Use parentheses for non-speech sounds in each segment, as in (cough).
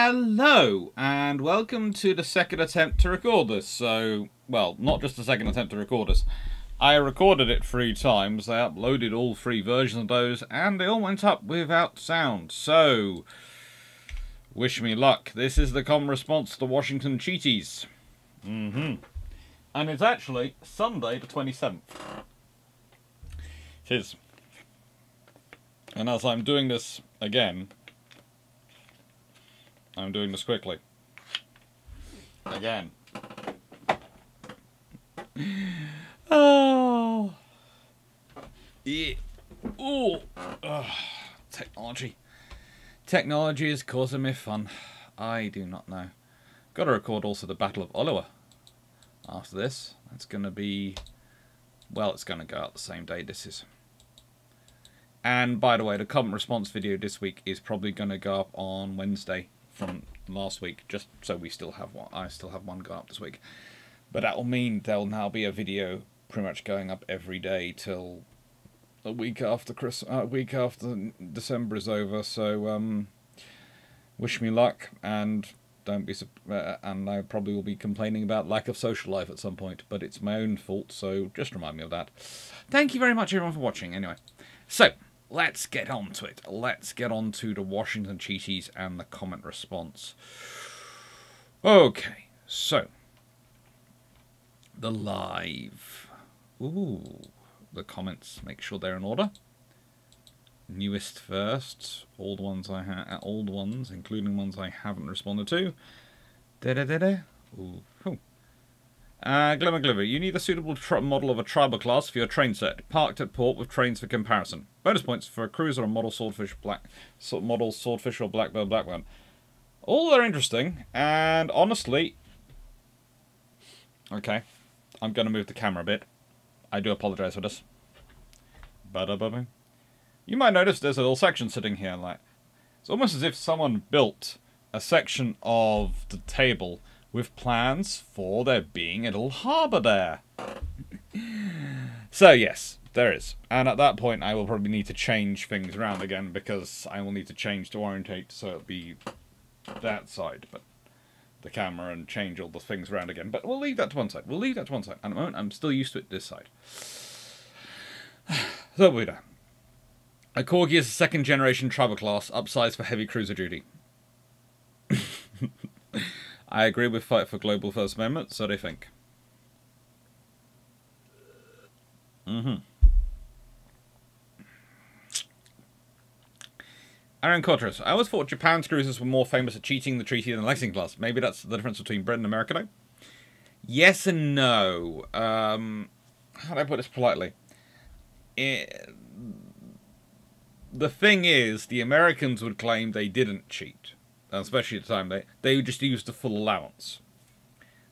Hello, and welcome to the second attempt to record this. So, well, not just the second attempt to record this. I recorded it three times, I uploaded all three versions of those, and they all went up without sound. So, wish me luck. This is the common response to the Washington Cheaties. Mm-hmm. And it's actually Sunday the 27th. It is. And as I'm doing this again, I'm doing this quickly. Again. Oh. Yeah. Ugh. Technology. Technology is causing me fun. I do not know. Got to record also the Battle of Oliwa. After this, that's going to be... Well, it's going to go out the same day this is. And by the way, the comment response video this week is probably going to go up on Wednesday from last week, just so we still have one. I still have one going up this week, but that will mean there'll now be a video pretty much going up every day till a week after Chris, a uh, week after December is over. So um, wish me luck, and don't be. Uh, and I probably will be complaining about lack of social life at some point, but it's my own fault. So just remind me of that. Thank you very much, everyone, for watching. Anyway, so let's get on to it. Let's get on to the Washington Cheaties and the comment response. Okay, so the live. Ooh, the comments. Make sure they're in order. Newest first. Old ones I have. Old ones, including ones I haven't responded to. Da da da da. Ooh. Uh, Glimmer Glimmer, you need a suitable model of a tribal class for your train set, parked at port with trains for comparison. Bonus points for a cruiser or model swordfish black, so, model swordfish or blackbird blackbird. All are interesting, and honestly, okay, I'm to move the camera a bit. I do apologise for this. You might notice there's a little section sitting here, like it's almost as if someone built a section of the table with plans for there being a little harbour there. so yes, there is. And at that point I will probably need to change things around again because I will need to change to orientate so it'll be that side, but the camera and change all the things around again. But we'll leave that to one side. We'll leave that to one side. At the moment I'm still used to it this side. (sighs) so we done. A Corgi is a second generation tribal class, upsized for heavy cruiser duty. (laughs) I agree with Fight for Global First Amendment, so they think. Mm-hmm. Aaron Cotras. I always thought Japan's cruisers were more famous at cheating the treaty than Lexington class. Maybe that's the difference between Britain and America, though? Yes and no. Um, how do I put this politely? It, the thing is, the Americans would claim they didn't cheat especially at the time, they, they just used the full allowance.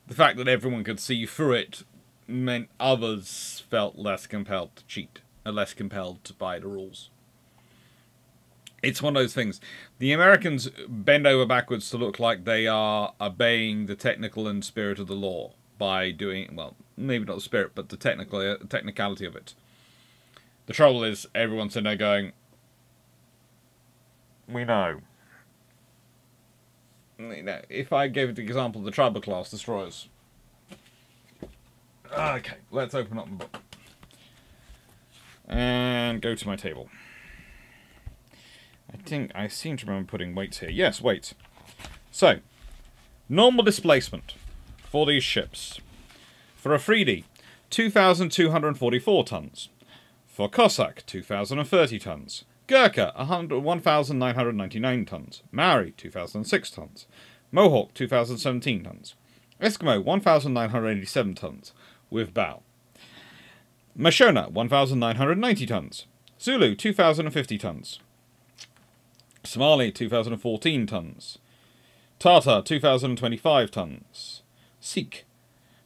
The fact that everyone could see through it meant others felt less compelled to cheat, or less compelled to buy the rules. It's one of those things. The Americans bend over backwards to look like they are obeying the technical and spirit of the law by doing, well, maybe not the spirit, but the technical uh, technicality of it. The trouble is, everyone's in there going, we know you know, if I gave the example of the tribal class destroyers. Ah, okay, let's open up the book. And go to my table. I think I seem to remember putting weights here. Yes, weights. So, normal displacement for these ships. For Afridi, 2,244 tons. For Cossack, 2,030 tons. Gurkha, 1,999 tons. Maori, 2,006 tons. Mohawk, 2,017 tons. Eskimo, 1,987 tons, with bow. Mashona, 1,990 tons. Zulu, 2,050 tons. Somali, 2,014 tons. Tartar, 2,025 tons. Sikh,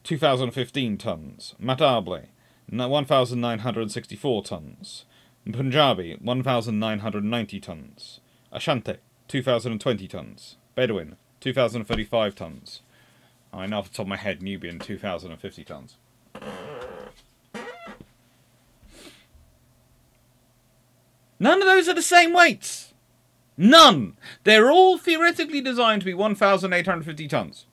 2,015 tons. Matabele, 1,964 tons. Punjabi, 1,990 tons. Ashanti, 2,020 tons. Bedouin, 2,035 tons. I know off the top of my head, Nubian, 2,050 tons. None of those are the same weights! None! They're all theoretically designed to be 1,850 tons.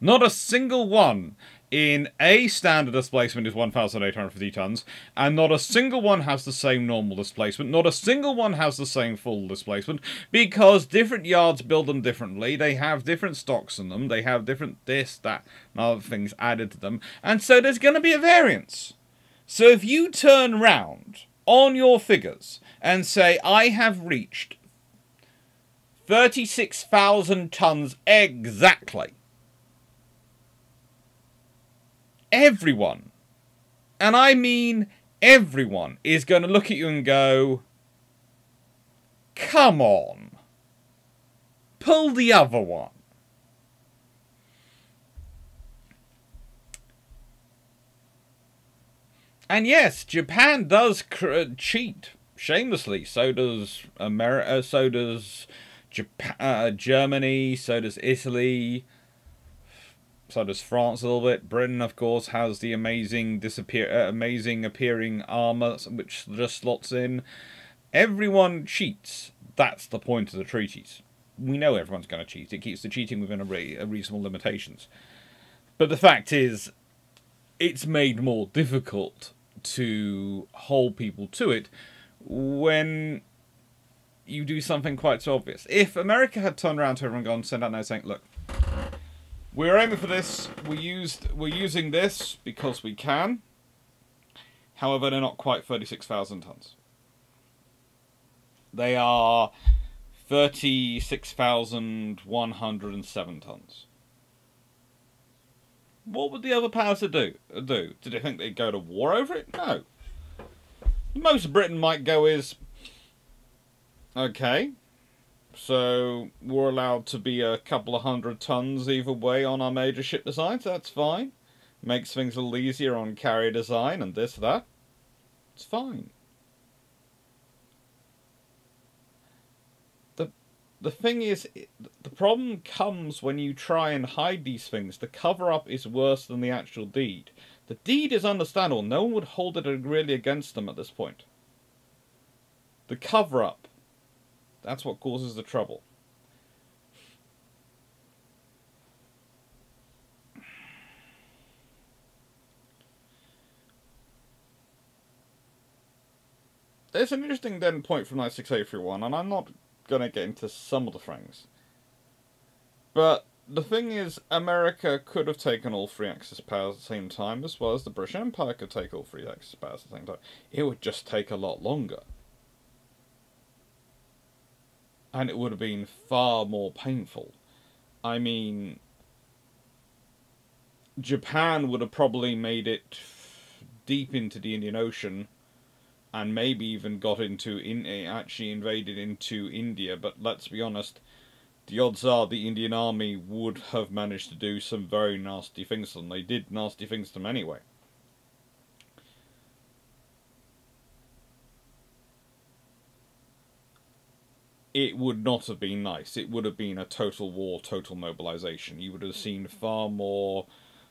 Not a single one in a standard displacement is 1,850 tons, and not a single one has the same normal displacement, not a single one has the same full displacement, because different yards build them differently, they have different stocks in them, they have different this, that, and other things added to them, and so there's going to be a variance. So if you turn round on your figures and say, I have reached 36,000 tons exactly, everyone, and I mean everyone, is going to look at you and go, come on, pull the other one. And yes, Japan does cheat shamelessly. So does America. So does Japan, uh, Germany. So does Italy. So does France a little bit. Britain, of course, has the amazing disappear, uh, amazing appearing armor, which just slots in. Everyone cheats. That's the point of the treaties. We know everyone's going to cheat. It keeps the cheating within a, re a reasonable limitations. But the fact is, it's made more difficult to hold people to it when you do something quite so obvious. If America had turned around to everyone and gone, send out notes saying, look, we're aiming for this. We used we're using this because we can. However, they're not quite thirty six thousand tons. They are thirty six thousand one hundred and seven tons. What would the other powers do? Do did they think they'd go to war over it? No. Most Britain might go is okay. So we're allowed to be a couple of hundred tons either way on our major ship designs. That's fine. Makes things a little easier on carrier design and this, that. It's fine. The, the thing is, the problem comes when you try and hide these things. The cover-up is worse than the actual deed. The deed is understandable. No one would hold it really against them at this point. The cover-up that's what causes the trouble. There's an interesting then point from 96831, and I'm not going to get into some of the things. But the thing is, America could have taken all three Axis powers at the same time, as well as the British Empire could take all three Axis powers at the same time. It would just take a lot longer and it would have been far more painful. I mean, Japan would have probably made it deep into the Indian Ocean and maybe even got into in eh, actually invaded into India but let's be honest the odds are the Indian army would have managed to do some very nasty things to them they did nasty things to them anyway it would not have been nice. It would have been a total war, total mobilization. You would have seen far more.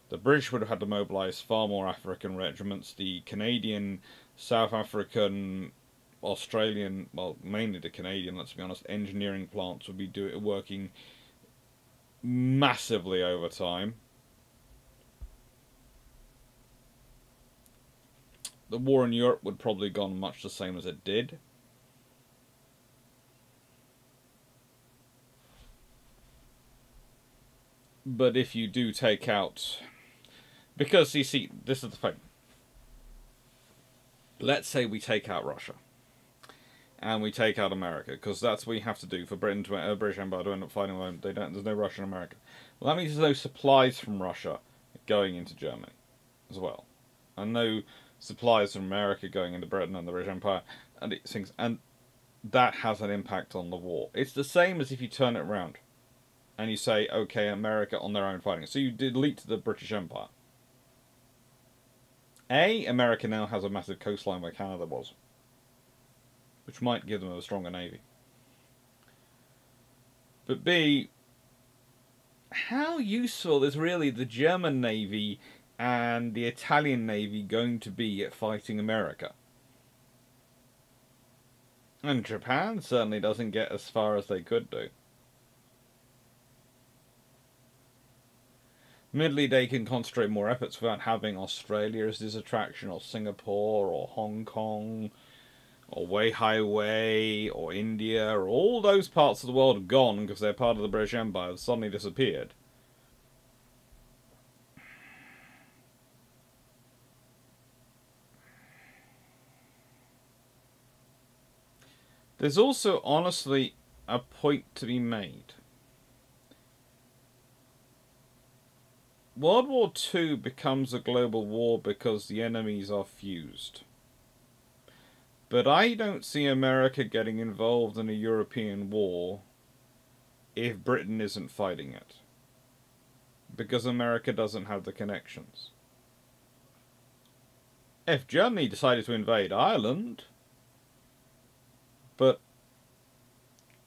The British would have had to mobilize far more African regiments. The Canadian, South African, Australian, well, mainly the Canadian, let's be honest, engineering plants would be do, working massively over time. The war in Europe would probably have gone much the same as it did. But if you do take out... Because, you see, this is the thing. Let's say we take out Russia. And we take out America, because that's what we have to do for Britain to, uh, British Empire to end up fighting alone. They don't, there's no Russia in America. Well, that means there's no supplies from Russia going into Germany as well. And no supplies from America going into Britain and the British Empire. And things, and that has an impact on the war. It's the same as if you turn it around and you say, okay, America on their own fighting. So you delete the British Empire. A, America now has a massive coastline where Canada was, which might give them a stronger navy. But B, how useful is really the German navy and the Italian navy going to be at fighting America? And Japan certainly doesn't get as far as they could do. Admittedly, they can concentrate more efforts without having Australia as this attraction, or Singapore, or Hong Kong, or Wei, or India, or all those parts of the world have gone because they're part of the British Empire have suddenly disappeared. There's also honestly a point to be made. World War II becomes a global war because the enemies are fused. But I don't see America getting involved in a European war if Britain isn't fighting it. Because America doesn't have the connections. If Germany decided to invade Ireland, but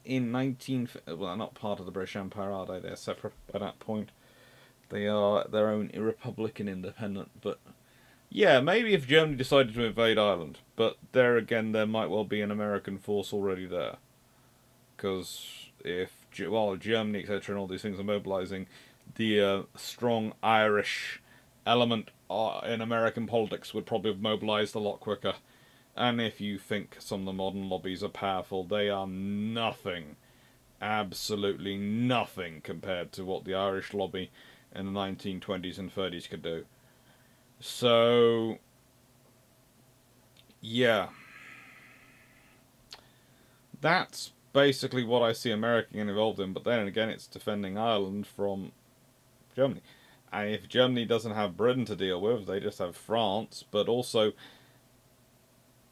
in 19... Well, not part of the British Empire, are they? They're separate by that point. They are their own republican independent, but yeah, maybe if Germany decided to invade Ireland, but there again, there might well be an American force already there. Because if, while Germany, etc., and all these things are mobilizing, the uh, strong Irish element uh, in American politics would probably have mobilized a lot quicker. And if you think some of the modern lobbies are powerful, they are nothing, absolutely nothing compared to what the Irish lobby in the 1920s and 30s could do. So, yeah. That's basically what I see America getting involved in, but then again, it's defending Ireland from Germany. And if Germany doesn't have Britain to deal with, they just have France, but also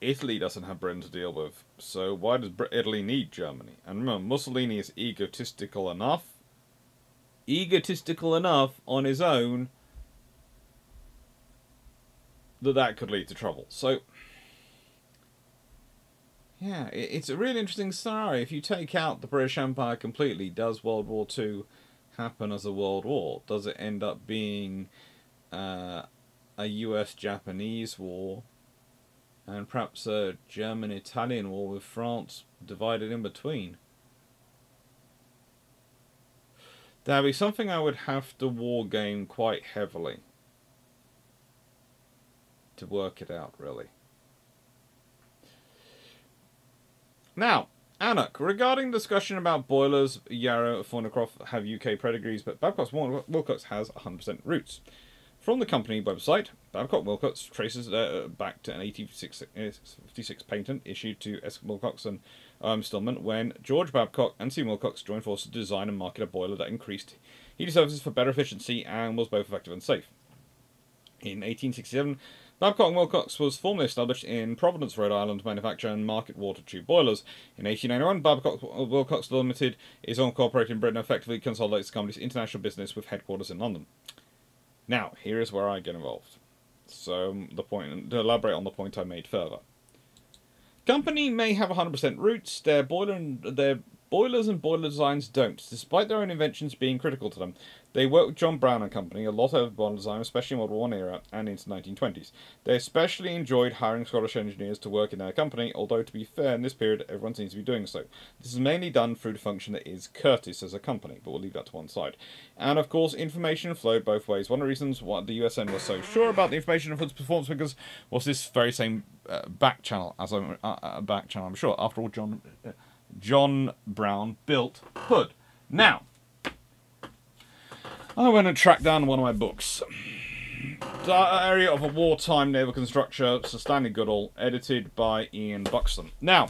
Italy doesn't have Britain to deal with. So why does Italy need Germany? And remember, Mussolini is egotistical enough egotistical enough on his own that that could lead to trouble. So, yeah, it's a really interesting scenario. If you take out the British Empire completely, does World War II happen as a world war? Does it end up being uh, a US-Japanese war and perhaps a German-Italian war with France divided in between? That'd be something I would have to wargame quite heavily to work it out, really. Now, Anak, regarding discussion about boilers, Yarrow, Thornycroft have UK pedigrees, but Babcock's Wilcox has 100% roots. From the company website, Babcock Wilcox traces uh, back to an 1856 patent issued to S. Wilcox and um, Stillman when George Babcock and C. Wilcox joined forces to design and market a boiler that increased heating services for better efficiency and was both effective and safe. In 1867, Babcock and Wilcox was formally established in Providence, Rhode Island, to manufacture and market water tube boilers. In 1891, Babcock Wilcox Limited is incorporated in Britain and effectively consolidates the company's international business with headquarters in London. Now, here is where I get involved. So, the point to elaborate on the point I made further. Company may have 100% roots, their boiler and their boilers and boiler designs don't, despite their own inventions being critical to them. They worked with John Brown and Company a lot over bond design, especially in World War One era and into the 1920s. They especially enjoyed hiring Scottish engineers to work in their company, although to be fair, in this period everyone seems to be doing so. This is mainly done through the function that is Curtis as a company, but we'll leave that to one side. And of course, information flowed both ways. One of the reasons why the USN was so sure about the information of Hood's performance figures was this very same uh, back channel, as I'm uh, uh, back channel. I'm sure. After all, John uh, John Brown built Hood. Now, I went and tracked down one of my books. Diary of a Wartime Naval Constructor, Sir Stanley Goodall, edited by Ian Buxton. Now,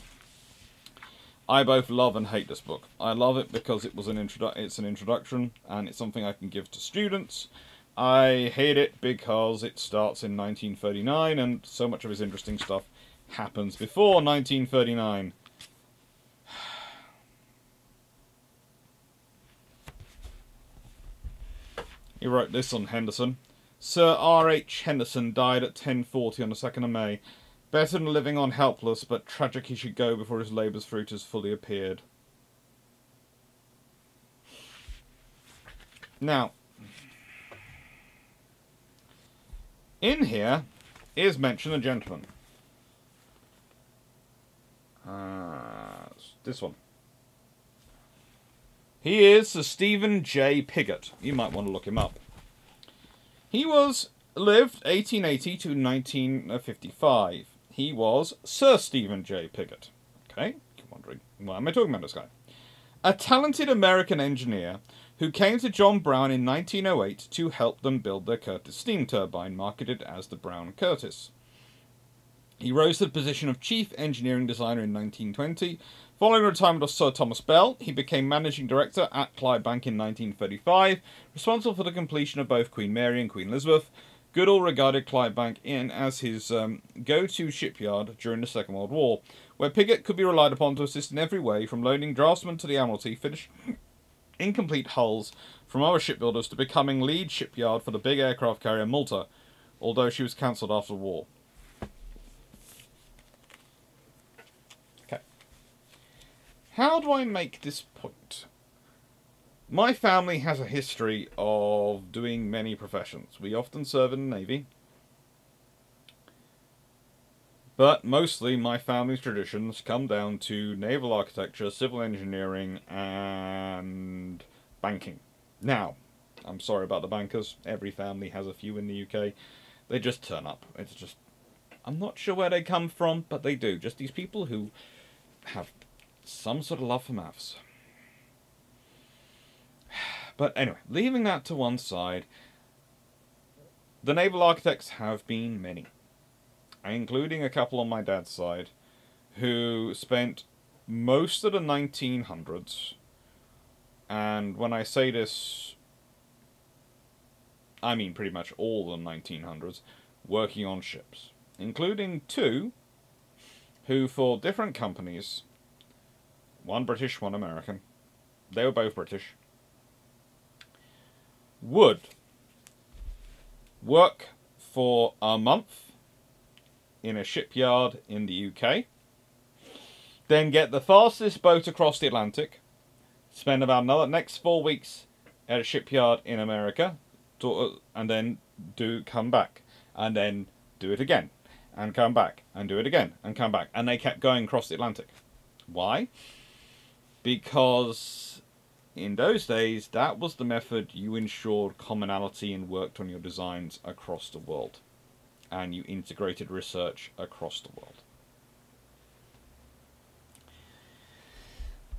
I both love and hate this book. I love it because it was an introdu it's an introduction and it's something I can give to students. I hate it because it starts in 1939 and so much of his interesting stuff happens before 1939. He wrote this on Henderson. Sir R.H. Henderson died at 10.40 on the 2nd of May. Better than living on helpless, but tragic he should go before his labour's fruit has fully appeared. Now, in here is mentioned a gentleman. Uh, This one. He is Sir Stephen J. Pigott. You might want to look him up. He was lived 1880 to 1955. He was Sir Stephen J. Pigott. Okay, you're wondering, why am I talking about this guy? A talented American engineer who came to John Brown in 1908 to help them build their Curtis steam turbine, marketed as the Brown Curtis. He rose to the position of Chief Engineering Designer in 1920. Following retirement of Sir Thomas Bell, he became Managing Director at Clydebank in 1935, responsible for the completion of both Queen Mary and Queen Elizabeth. Goodall regarded Clydebank in as his um, go-to shipyard during the Second World War, where Pigott could be relied upon to assist in every way, from loaning draftsmen to the Admiralty, finish (coughs) incomplete hulls from other shipbuilders to becoming lead shipyard for the big aircraft carrier Malta, although she was cancelled after the war. How do I make this point? My family has a history of doing many professions. We often serve in the Navy. But mostly my family's traditions come down to naval architecture, civil engineering, and banking. Now, I'm sorry about the bankers. Every family has a few in the UK. They just turn up. It's just. I'm not sure where they come from, but they do. Just these people who have some sort of love for maths. (sighs) But anyway, leaving that to one side, the naval architects have been many including a couple on my dad's side, who spent most of the 1900s, and when I say this, I mean pretty much all the 1900s, working on ships, including two who, for different companies, one British, one American, they were both British, would work for a month in a shipyard in the UK. Then get the fastest boat across the Atlantic. Spend about another next four weeks at a shipyard in America, to, and then do come back, and then do it again, and come back, and do it again, and come back, and they kept going across the Atlantic. Why? Because in those days, that was the method you ensured commonality and worked on your designs across the world and you integrated research across the world.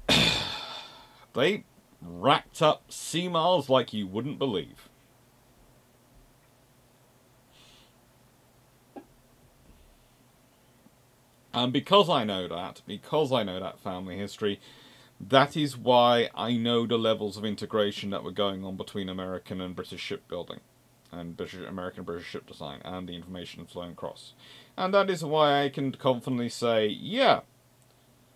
(coughs) they racked up sea miles like you wouldn't believe. And because I know that, because I know that family history, that is why I know the levels of integration that were going on between American and British shipbuilding and British, American British ship design and the information flowing across. And that is why I can confidently say, yeah,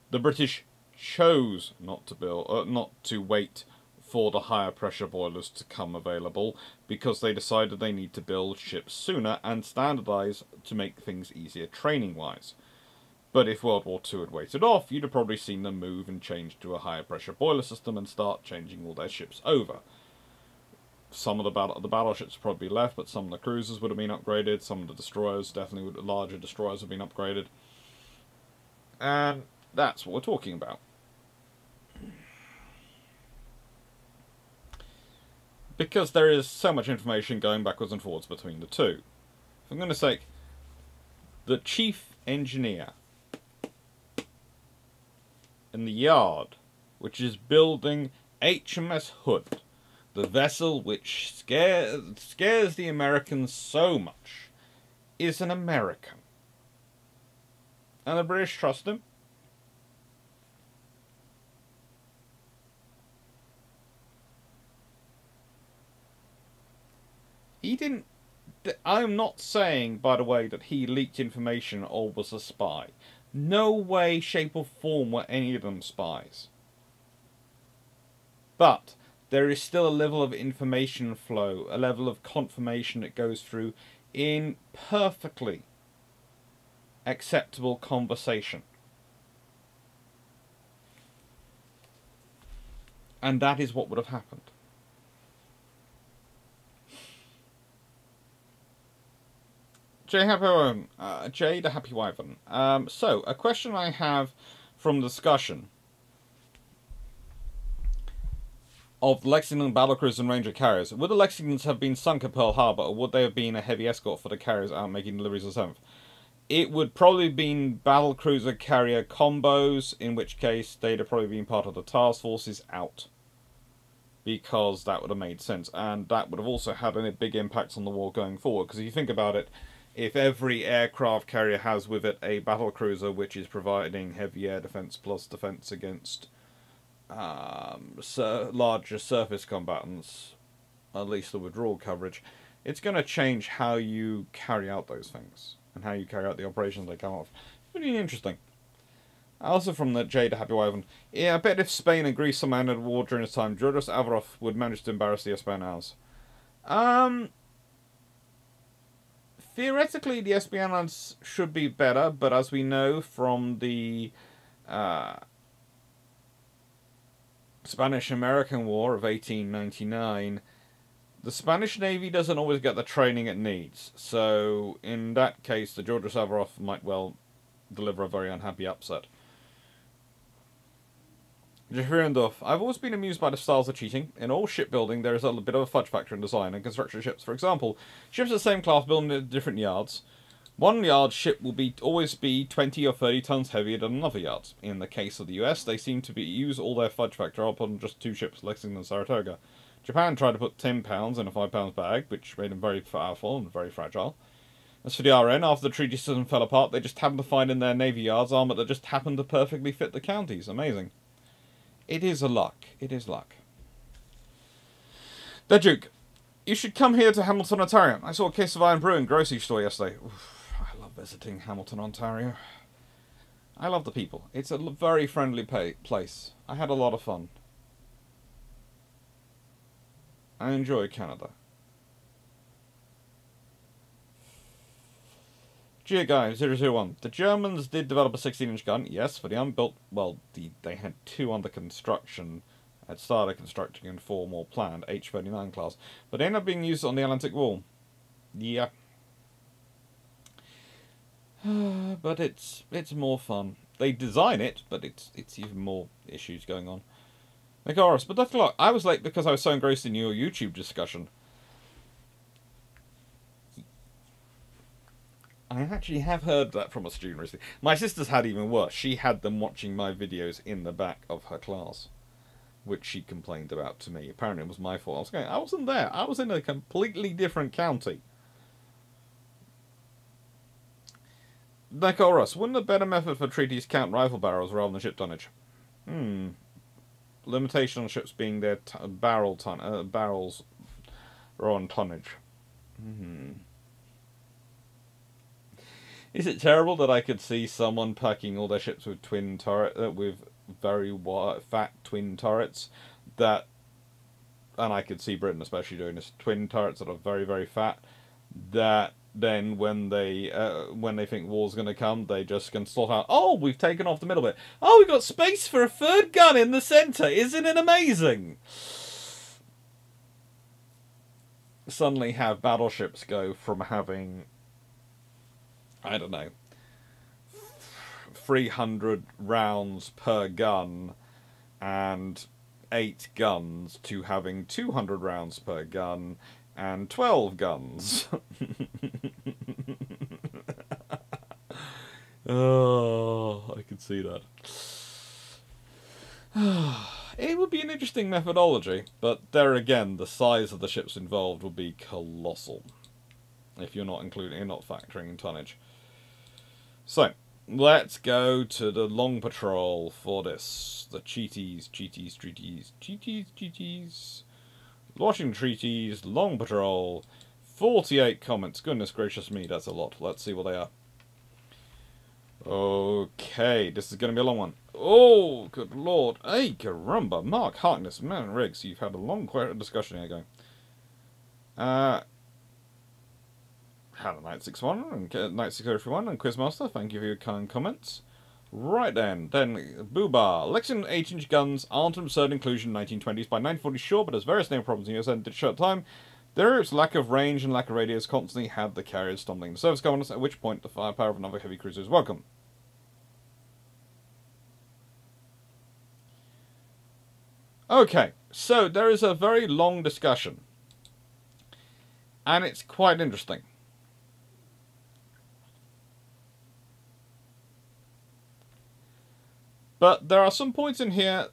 the British chose not to build, uh, not to wait for the higher pressure boilers to come available because they decided they need to build ships sooner and standardize to make things easier training wise. But if World War II had waited off, you'd have probably seen them move and change to a higher pressure boiler system and start changing all their ships over some of the battle the battleships probably left, but some of the cruisers would have been upgraded. Some of the destroyers definitely would larger destroyers have been upgraded, and that's what we're talking about. Because there is so much information going backwards and forwards between the two. I'm going to say the chief engineer in the yard, which is building HMS Hood the vessel which scare, scares the Americans so much is an American. And the British trust him. He didn't. I'm not saying, by the way, that he leaked information or was a spy. No way, shape, or form were any of them spies. But there is still a level of information flow, a level of confirmation that goes through in perfectly acceptable conversation. And that is what would have happened. Jay Happy uh, Jay the Happy Wyvern. Um, so, a question I have from discussion of Lexington battlecruisers and Ranger carriers. Would the Lexingtons have been sunk at Pearl Harbor, or would they have been a heavy escort for the carriers out making deliveries the 7th? It would probably have been battlecruiser carrier combos, in which case they'd have probably been part of the task forces out. Because that would have made sense, and that would have also had a big impact on the war going forward. Because if you think about it, if every aircraft carrier has with it a battle cruiser which is providing heavy air defense plus defense against um, sur larger surface combatants, at least the withdrawal coverage, it's going to change how you carry out those things and how you carry out the operations they come off. Pretty interesting. Also from the Jay the Happy Wyvern, yeah, I bet if Spain and Greece somehow ended war during this time, Georgios Averof would manage to embarrass the España. Um, theoretically, the España should be better, but as we know from the uh, Spanish-American War of 1899, the Spanish Navy doesn't always get the training it needs. So, in that case, the Georgios Averof might well deliver a very unhappy upset. Jafirendorf, I've always been amused by the styles of cheating. In all shipbuilding, there is a bit of a fudge factor in design and construction of ships. For example, ships of the same class built in different yards one yard ship will be always be 20 or 30 tons heavier than another yard. In the case of the US, they seem to be use all their fudge factor up on just two ships, Lexington and Saratoga. Japan tried to put 10 pounds in a 5 pounds bag, which made them very powerful and very fragile. As for the RN, after the treaty system fell apart, they just happened to find in their navy yards armour that just happened to perfectly fit the counties. Amazing. It is a luck. It is luck. The Duke. You should come here to Hamilton, Ontario. I saw a case of Irn Bru in grocery store yesterday. Oof I love visiting Hamilton, Ontario. I love the people. It's a very friendly place. I had a lot of fun. I enjoy Canada. Geoguy 001. The Germans did develop a 16-inch gun, yes, for the unbuilt... Well, the, they had two under construction, had started constructing and four more planned, H-39 class, but they ended up being used on the Atlantic Wall. Yeah. (sighs) but it's it's more fun. They design it, but it's it's even more issues going on. Nicholas, but that's a lot. I was late because I was so engrossed in your YouTube discussion. I actually have heard that from a student recently. My sister's had even worse. She had them watching my videos in the back of her class, which she complained about to me. Apparently it was my fault. I was going, I wasn't there. I was in a completely different county. Nicholas, wouldn't a better method for treaties count rifle barrels rather than ship tonnage? Hmm. Limitation on ships being their barrel ton uh, barrels or on tonnage. Hmm. Is it terrible that I could see someone packing all their ships with twin turret uh, with very wide, fat twin turrets that, and I could see Britain especially doing this twin turrets that are very very fat that then when they uh, when they think war's going to come, they just can sort out. Oh, we've taken off the middle bit. Oh, we've got space for a third gun in the center. Isn't it amazing? Suddenly, have battleships go from having I don't know three hundred rounds per gun and eight guns to having two hundred rounds per gun and 12 guns. (laughs) oh, I can see that. (sighs) it would be an interesting methodology, but there again, the size of the ships involved would be colossal. If you're not including, you're not factoring in tonnage. So, let's go to the long patrol for this. The cheaties, cheaties, cheaties, cheaties, cheaties. Washington Treaties, Long Patrol, 48 comments. Goodness gracious me, that's a lot. Let's see what they are. Okay, this is going to be a long one. Oh, good lord. Hey, caramba. Mark Harkness, man, Riggs, you've had a long discussion here going. Uh, Hello, Knight 61 and Knight 601 and Quizmaster, thank you for your kind comments. Right then, then Boobar. Lexington 8-inch guns aren't an absurd inclusion in 1920s. By 1940, sure, but there's various name problems in US and short time. Their lack of range and lack of radius constantly had the carriers stumbling the service governors, at which point the firepower of another heavy cruiser is welcome. Okay, so there is a very long discussion. And it's quite interesting. But there are some points in here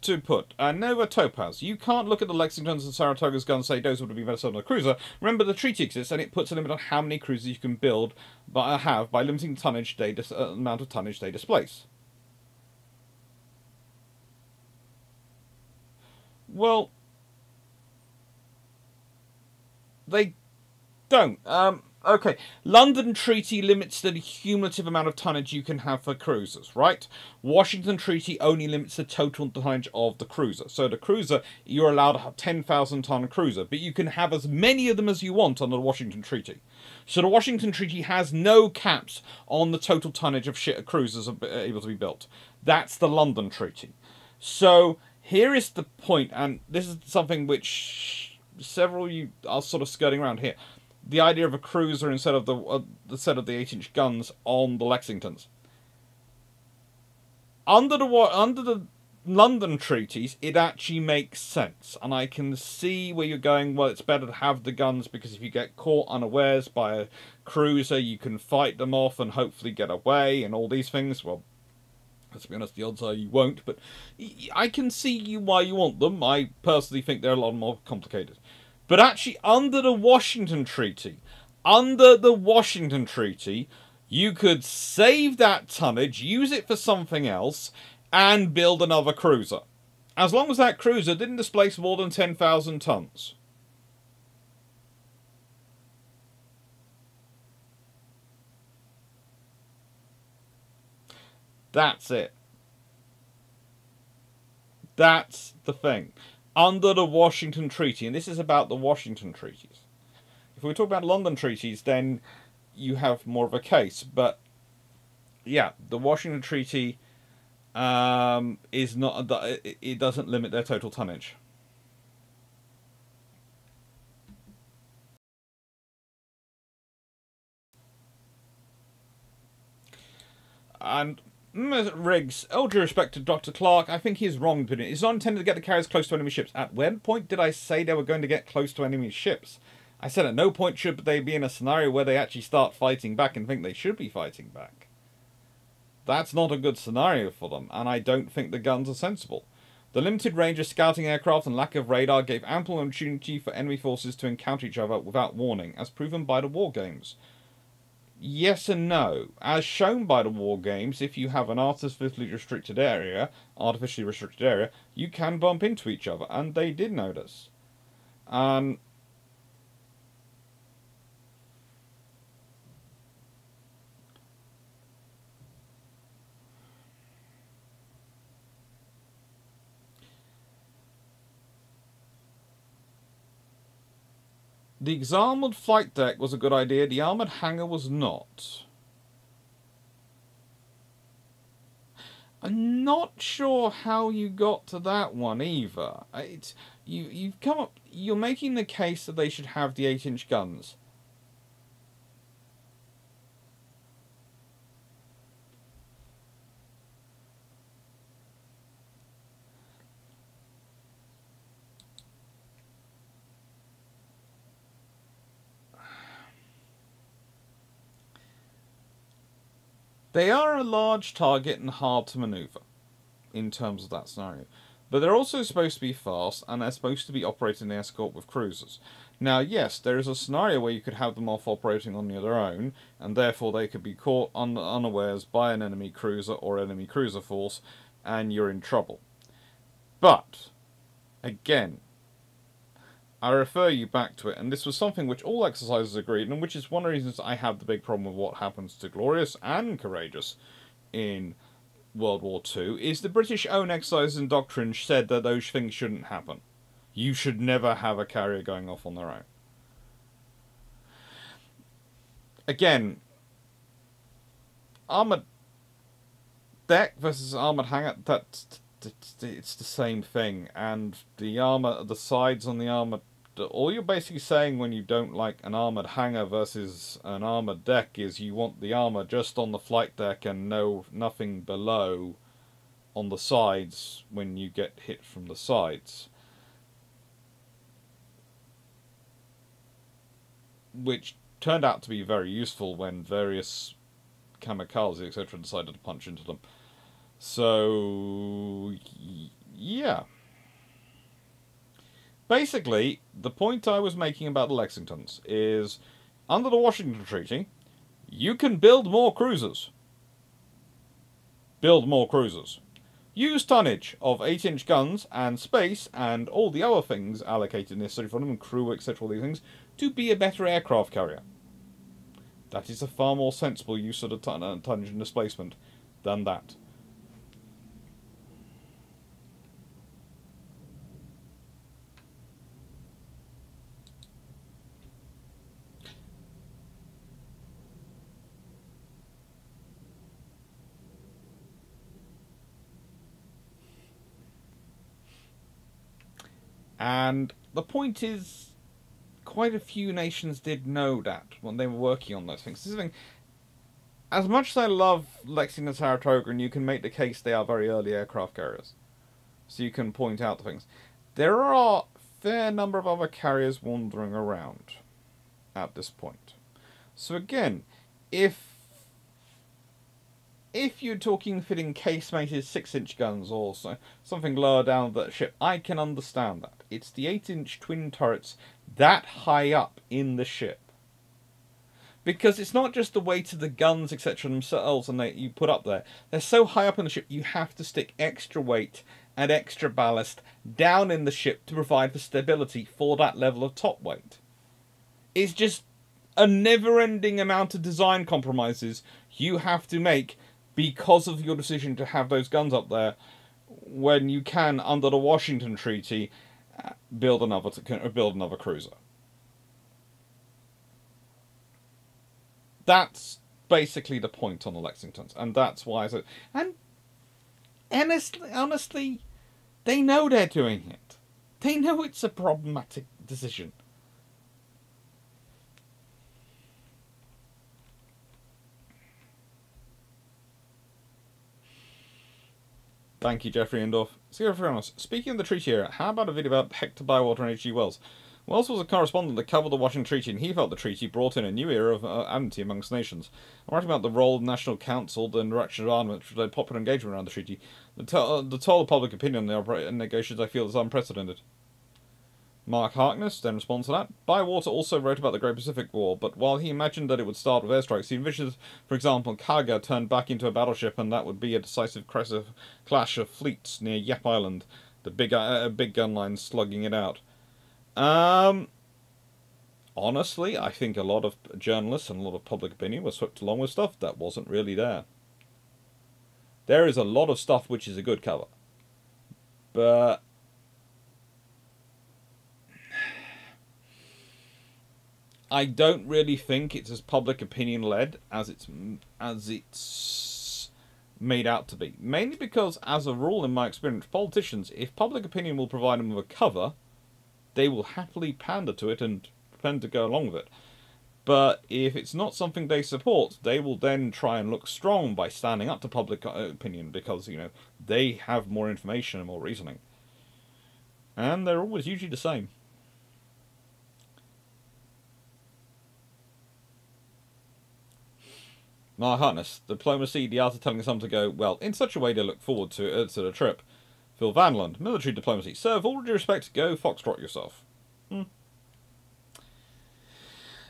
to put. Uh, Nova Topaz. You can't look at the Lexingtons and Saratogas guns and say those would be better on a cruiser. Remember, the treaty exists and it puts a limit on how many cruisers you can build, by, uh, have by limiting the tonnage they dis- uh, amount of tonnage they displace. Well, they don't. Um, Okay, London Treaty limits the cumulative amount of tonnage you can have for cruisers, right? Washington Treaty only limits the total tonnage of the cruiser. So the cruiser, you're allowed have 10,000 ton cruiser, but you can have as many of them as you want under the Washington Treaty. So the Washington Treaty has no caps on the total tonnage of shit cruisers uh, able to be built. That's the London Treaty. So here is the point, and this is something which several of you are sort of skirting around here the idea of a cruiser instead of the uh, instead of the eight inch guns on the Lexingtons. Under the under the London treaties, it actually makes sense, and I can see where you're going. Well, it's better to have the guns because if you get caught unawares by a cruiser, you can fight them off and hopefully get away, and all these things. Well, let's be honest, the odds are you won't, but I can see why you want them. I personally think they're a lot more complicated. But actually, under the Washington Treaty, under the Washington Treaty, you could save that tonnage, use it for something else, and build another cruiser. As long as that cruiser didn't displace more than 10,000 tons. That's it. That's the thing under the Washington Treaty, and this is about the Washington treaties. If we talk about London treaties, then you have more of a case. But yeah, the Washington Treaty um, is not. It doesn't limit their total tonnage. And Riggs, all due respect to Dr. Clarke, I think he's wrong. But it's not intended to get the carriers close to enemy ships. At when point did I say they were going to get close to enemy ships? I said at no point should they be in a scenario where they actually start fighting back and think they should be fighting back. That's not a good scenario for them, and I don't think the guns are sensible. The limited range of scouting aircraft and lack of radar gave ample opportunity for enemy forces to encounter each other without warning, as proven by the war games yes and no. As shown by the war games, if you have an artificially restricted area, artificially restricted area, you can bump into each other, and they did notice. Um, The armoured flight deck was a good idea, the armoured hangar was not. I'm not sure how you got to that one either. It's, you, you've come up, you're making the case that they should have the 8 inch guns. They are a large target and hard to maneuver in terms of that scenario. But they're also supposed to be fast and they're supposed to be operating the escort with cruisers. Now, yes, there is a scenario where you could have them off operating on their own, and therefore they could be caught un unawares by an enemy cruiser or enemy cruiser force, and you're in trouble. But, again, I refer you back to it, and this was something which all exercises agreed, and which is one of the reasons I have the big problem with what happens to Glorious and Courageous in World War II, is the British own exercises and doctrine said that those things shouldn't happen. You should never have a carrier going off on their own. Again, armored deck versus armored hangar, that's it's the same thing, and the armor, the sides on the armor all you're basically saying when you don't like an armored hangar versus an armored deck is you want the armor just on the flight deck and no nothing below on the sides when you get hit from the sides. Which turned out to be very useful when various kamikaze, etc., decided to punch into them. So, yeah. Basically, the point I was making about the Lexingtons is under the Washington Treaty, you can build more cruisers. Build more cruisers. Use tonnage of 8 inch guns and space and all the other things allocated necessary for them, and crew, etc., all these things, to be a better aircraft carrier. That is a far more sensible use of the ton uh, tonnage and displacement than that. And the point is, quite a few nations did know that when they were working on those things. This thing, as much as I love Lexington and Saratoga, and you can make the case they are very early aircraft carriers, so you can point out the things. There are a fair number of other carriers wandering around at this point. So again, if if you're talking fitting casemated six inch guns or so, something lower down that ship, I can understand that. It's the eight inch twin turrets that high up in the ship. Because it's not just the weight of the guns, etc., themselves, and they you put up there. They're so high up in the ship, you have to stick extra weight and extra ballast down in the ship to provide for stability for that level of top weight. It's just a never ending amount of design compromises you have to make because of your decision to have those guns up there when you can, under the Washington Treaty, build another build another cruiser. That's basically the point on the Lexingtons, and that's why I said. And honestly, honestly, they know they're doing it. They know it's a problematic decision. Thank you, Jeffrey Indorf. Speaking of the treaty era, how about a video about Hector Bywater and H.G. Wells? Wells was a correspondent that covered the Washington Treaty, and he felt the treaty brought in a new era of uh, amity amongst nations. I'm writing about the role of the National Council, the direction of armament, which led popular engagement around the treaty. The, uh, the toll of public opinion on the negotiations, I feel, is unprecedented. Mark Harkness then responds to that. Bywater also wrote about the Great Pacific War, but while he imagined that it would start with airstrikes, he envisioned, for example, Kaga turned back into a battleship, and that would be a decisive clash of fleets near Yap Island, the big uh, big gun lines slugging it out. Um, honestly, I think a lot of journalists and a lot of public opinion were swept along with stuff that wasn't really there. There is a lot of stuff which is a good cover, but I don't really think it's as public opinion led as it's as it's made out to be. Mainly because, as a rule, in my experience, politicians, if public opinion will provide them with a cover, they will happily pander to it and pretend to go along with it. But if it's not something they support, they will then try and look strong by standing up to public uh, opinion because, you know, they have more information and more reasoning. And they're always usually the same. My Harkness, diplomacy, the art of telling someone to go, well, in such a way they look forward to, uh, to the trip. Phil Vanland, military diplomacy. Sir, with all due respect, go foxtrot yourself. Hmm.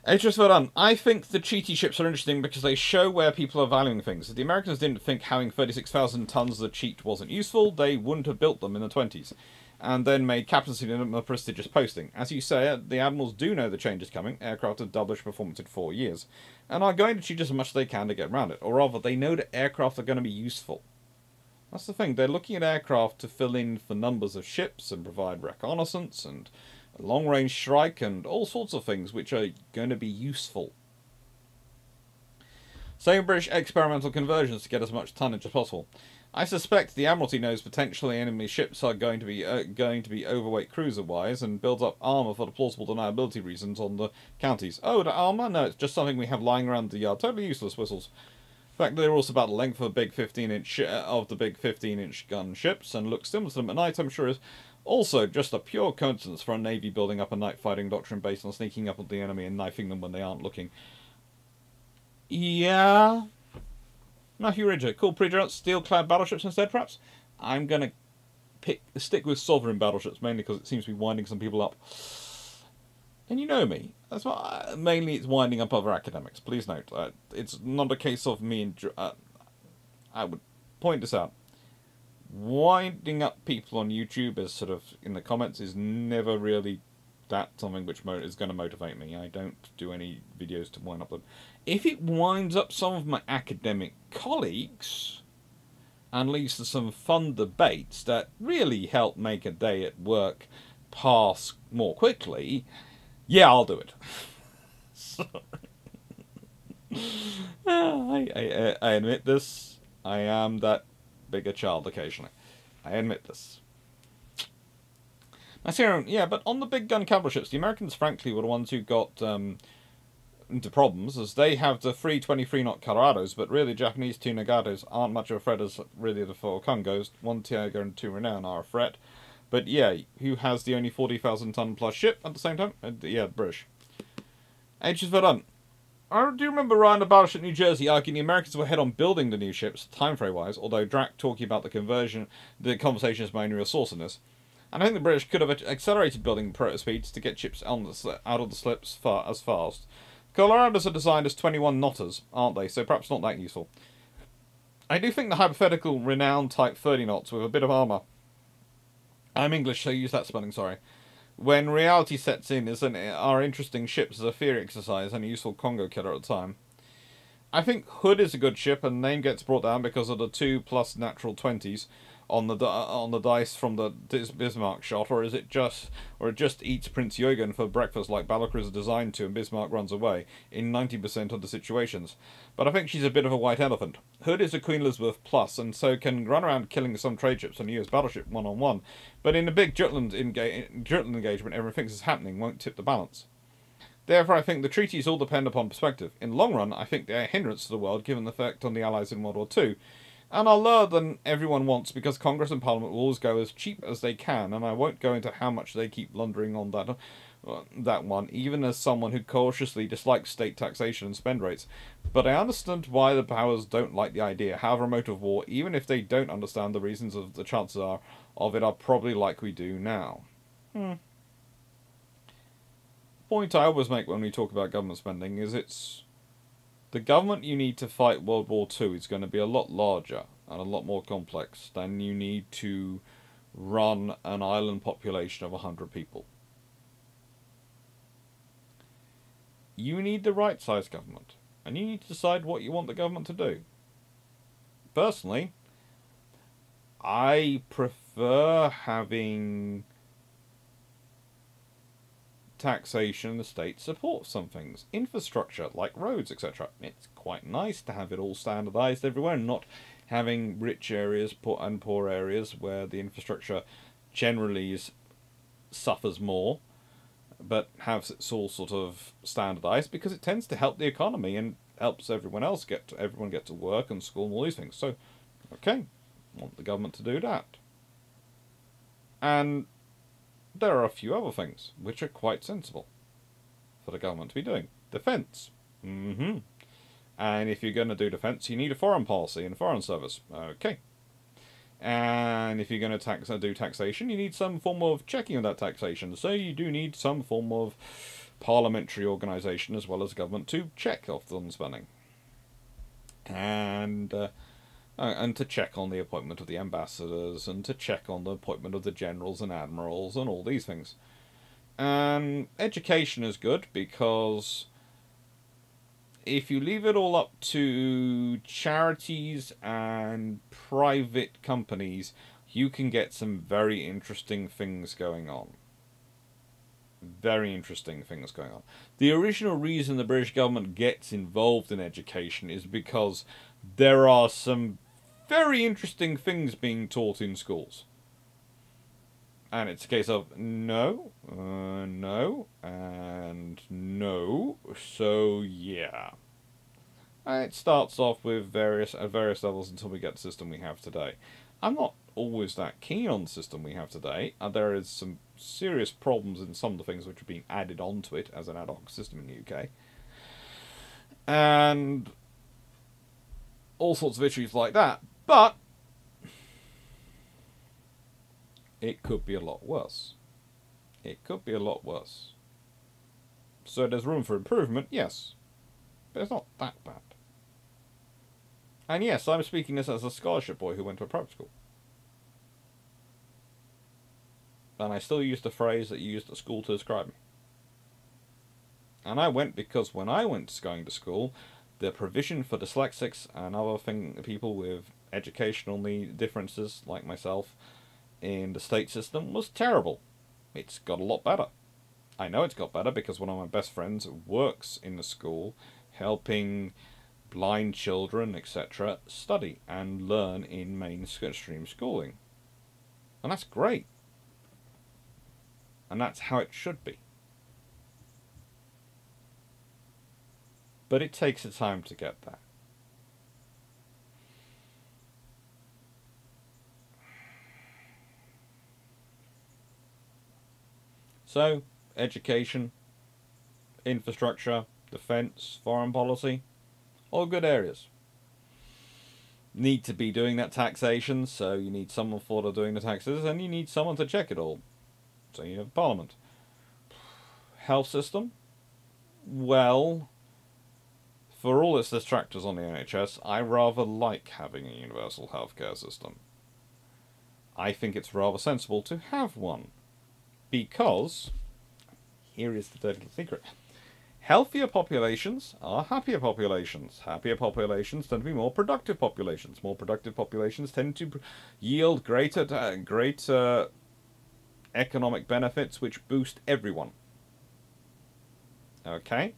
HS Verdun, I think the treaty ships are interesting because they show where people are valuing things. If the Americans didn't think having 36,000 tons of the cheat wasn't useful, they wouldn't have built them in the 20s and then made captaincy a more prestigious posting. As you say, the admirals do know the change is coming. Aircraft have doubled performance in four years, and are going to cheat as much as they can to get around it. Or rather, they know that aircraft are going to be useful. That's the thing. They're looking at aircraft to fill in for numbers of ships and provide reconnaissance and long-range strike and all sorts of things which are going to be useful. Same British experimental conversions to get as much tonnage as possible. I suspect the Admiralty knows potentially enemy ships are going to be uh, going to be overweight cruiser-wise and builds up armour for the plausible deniability reasons on the counties. Oh, the armour? No, it's just something we have lying around the yard. Totally useless whistles. In fact, they're also about the length of a big 15 inch uh, of the big 15 inch gun ships and look similar to them at night. I'm sure is also just a pure coincidence for a navy building up a night fighting doctrine based on sneaking up on the enemy and knifing them when they aren't looking. Yeah. Matthew Ridger, cool pre-dreadnought steel-clad battleships instead, perhaps. I'm gonna pick stick with sovereign battleships mainly because it seems to be winding some people up. And you know me. That's why mainly it's winding up other academics. Please note, uh, it's not a case of me and uh, I would point this out. Winding up people on YouTube as sort of in the comments is never really that something which is going to motivate me. I don't do any videos to wind up them. If it winds up some of my academic colleagues and leads to some fun debates that really help make a day at work pass more quickly, yeah, I'll do it. (laughs) (laughs) I, I, I admit this. I am that bigger child occasionally. I admit this. Now, Sarah, yeah, but on the big gun capital ships, the Americans, frankly, were the ones who got um, into problems, as they have the three 23 knot Colorados, but really Japanese two Nagatos aren't much of a threat as really the four Kongos. One Tiger and two Renown are a threat. But yeah, who has the only 40,000 ton plus ship at the same time? Uh, yeah, British. H is done. I do remember Ryan the Battleship New Jersey arguing the Americans were ahead on building the new ships, time frame wise, although Drach talking about the conversion, the conversation is my only And I think the British could have accelerated building proto speeds to get ships out of the slips far, as fast. Colorados are designed as 21 knotters, aren't they? So perhaps not that useful. I do think the hypothetical renowned type 30 knots with a bit of armour I'm English, so use that spelling, sorry. When reality sets in, is an, are interesting ships as a theory exercise and a useful Kongo killer at the time. I think Hood is a good ship, and name gets brought down because of the two plus natural twenties on the uh, on the dice from the Bismarck shot, or is it just or it just eats Prince Eugen for breakfast like Balakra is designed to, and Bismarck runs away in ninety percent of the situations? But I think she's a bit of a white elephant. Hood is a Queen Elizabeth plus, and so can run around killing some trade ships on a US battleship one on one. But in a big Jutland, enga- Jutland engagement, everything that's happening won't tip the balance. Therefore, I think the treaties all depend upon perspective. In the long run, I think they're a hindrance to the world given the effect on the Allies in World War II, and are lower than everyone wants because Congress and Parliament will always go as cheap as they can, and I won't go into how much they keep blundering on that that one, even as someone who cautiously dislikes state taxation and spend rates. But I understand why the powers don't like the idea, however remote of war, even if they don't understand the reasons of the chances are of it are probably like we do now. Hmm. Point I always make when we talk about government spending is it's the government you need to fight World War II is going to be a lot larger and a lot more complex than you need to run an island population of 100 people. You need the right size government, and you need to decide what you want the government to do. Personally, I prefer having taxation, the state supports some things. Infrastructure, like roads, etc. It's quite nice to have it all standardised everywhere and not having rich areas and poor areas where the infrastructure generally is, suffers more, but has it all sort of standardised because it tends to help the economy and helps everyone else get to, everyone get to work and school and all these things. So, okay, want the government to do that. And there are a few other things which are quite sensible for the government to be doing. Defence. Mm-hmm. And if you're going to do defence, you need a foreign policy and foreign service. Okay. And if you're going to tax do taxation, you need some form of checking of that taxation. So you do need some form of parliamentary organisation as well as government to check off the spending. And uh, uh, and to check on the appointment of the ambassadors, and to check on the appointment of the generals and admirals, and all these things. And education is good because if you leave it all up to charities and private companies, you can get some very interesting things going on. Very interesting things going on. The original reason the British government gets involved in education is because there are some very interesting things being taught in schools. And it's a case of no, uh, no, and no. So, yeah. And it starts off with various at various levels until we get the system we have today. I'm not always that keen on the system we have today. Uh, there is some serious problems in some of the things which are being added onto it as an ad hoc system in the UK. And all sorts of issues like that. But it could be a lot worse. It could be a lot worse. So there's room for improvement, yes. But it's not that bad. And yes, I'm speaking this as a scholarship boy who went to a private school. And I still use the phrase that you used at school to describe me. And I went because when I went going to school, the provision for dyslexics and other thing, people with educational need differences like myself in the state system was terrible. It's got a lot better. I know it's got better because one of my best friends works in the school helping blind children, etc., study and learn in mainstream schooling. And that's great. And that's how it should be. But it takes a time to get there. So, education, infrastructure, defence, foreign policy, all good areas. Need to be doing that taxation, so you need someone for the doing the taxes, and you need someone to check it all. So you have Parliament. Health system? Well, for all its detractors on the NHS, I rather like having a universal healthcare system. I think it's rather sensible to have one because here is the dirty secret. Healthier populations are happier populations. Happier populations tend to be more productive populations. More productive populations tend to yield greater uh, greater economic benefits which boost everyone. Okay?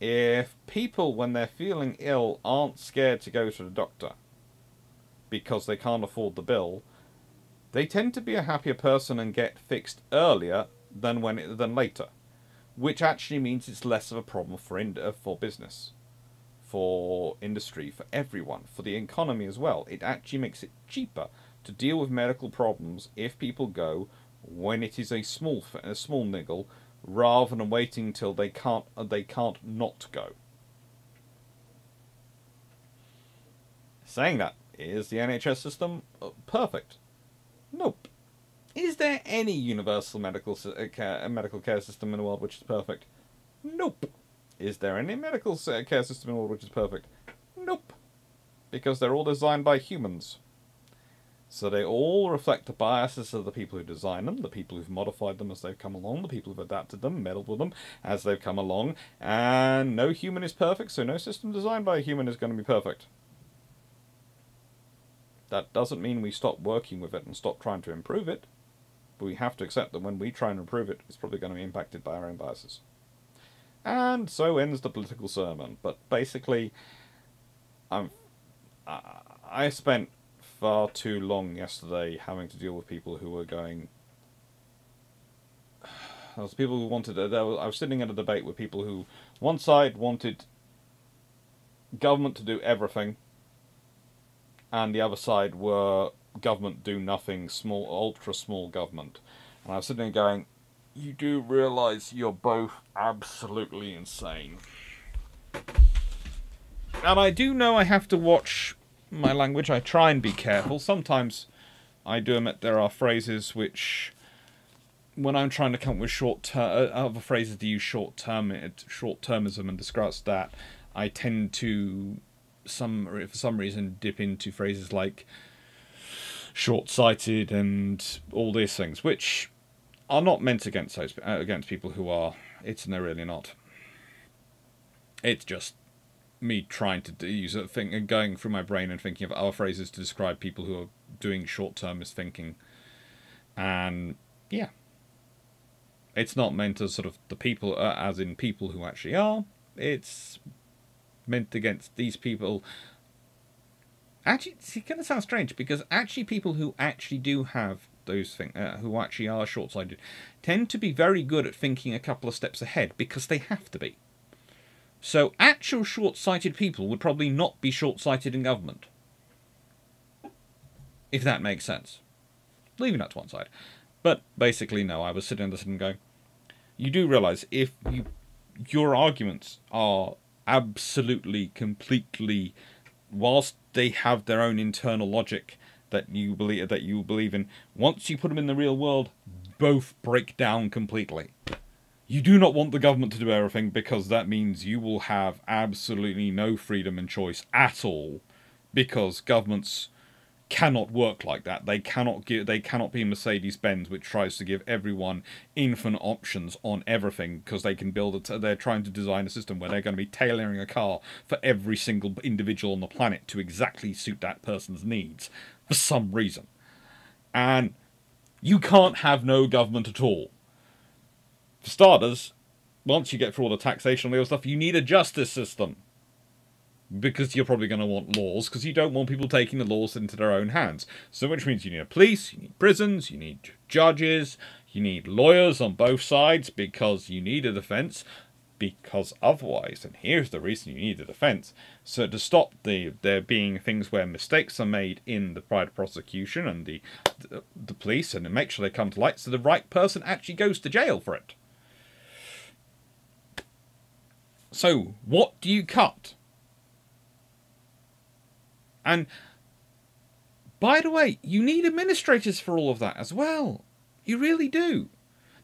If people, when they're feeling ill, aren't scared to go to the doctor because they can't afford the bill, they tend to be a happier person and get fixed earlier than when it, than later, which actually means it's less of a problem for in, uh, for business, for industry, for everyone, for the economy as well. It actually makes it cheaper to deal with medical problems if people go when it is a small a small niggle rather than waiting till they can't uh, they can't not go. Saying that, is the NHS system uh, perfect? Nope. Is there any universal medical uh, care, medical care system in the world which is perfect? Nope. Is there any medical care system in the world which is perfect? Nope. Because they're all designed by humans. So they all reflect the biases of the people who design them, the people who've modified them as they've come along, the people who've adapted them, meddled with them as they've come along, and no human is perfect, so no system designed by a human is going to be perfect. That doesn't mean we stop working with it and stop trying to improve it, but we have to accept that when we try and improve it, it's probably going to be impacted by our own biases. And so ends the political sermon. But basically, I'm, I spent far too long yesterday having to deal with people who were going. (sighs) There was people who wanted. Uh, there was, I was sitting in a debate with people who, one side wanted government to do everything, and the other side were government do nothing, small, ultra small government. And I was sitting there going, you do realise you're both absolutely insane. And I do know I have to watch my language. I try and be careful. Sometimes I do admit there are phrases which, when I'm trying to come up with short term, uh, other phrases to use short term, short termism and discuss that, I tend to some for some reason dip into phrases like short-sighted and all these things, which are not meant against those uh, against people who are. It's they're really not. It's just me trying to use a thing and going through my brain and thinking of other phrases to describe people who are doing short-termist thinking, and yeah, it's not meant as sort of the people uh, as in people who actually are. It's meant against these people. Actually, it's going to sound strange because actually, people who actually do have those things, uh, who actually are short sighted, tend to be very good at thinking a couple of steps ahead because they have to be. So actual short-sighted people would probably not be short-sighted in government. If that makes sense. Leaving that to one side. But basically, no, I was sitting there and going, you do realise if you, your arguments are absolutely, completely, whilst they have their own internal logic that you believe that you believe in, once you put them in the real world, both break down completely. You do not want the government to do everything because that means you will have absolutely no freedom and choice at all because governments cannot work like that. They cannot give. They cannot be Mercedes Benz, which tries to give everyone infinite options on everything because they can build it. They're trying to design a system where they're going to be tailoring a car for every single individual on the planet to exactly suit that person's needs for some reason, and you can't have no government at all. For starters, once you get through all the taxation and all the stuff, you need a justice system because you're probably going to want laws because you don't want people taking the laws into their own hands. So which means you need a police, you need prisons, you need judges, you need lawyers on both sides because you need a defense because otherwise, and here's the reason you need a defense, so to stop the there being things where mistakes are made in the prior prosecution and the, the, the police and make sure they come to light so the right person actually goes to jail for it. So, what do you cut? And by the way, you need administrators for all of that as well. You really do.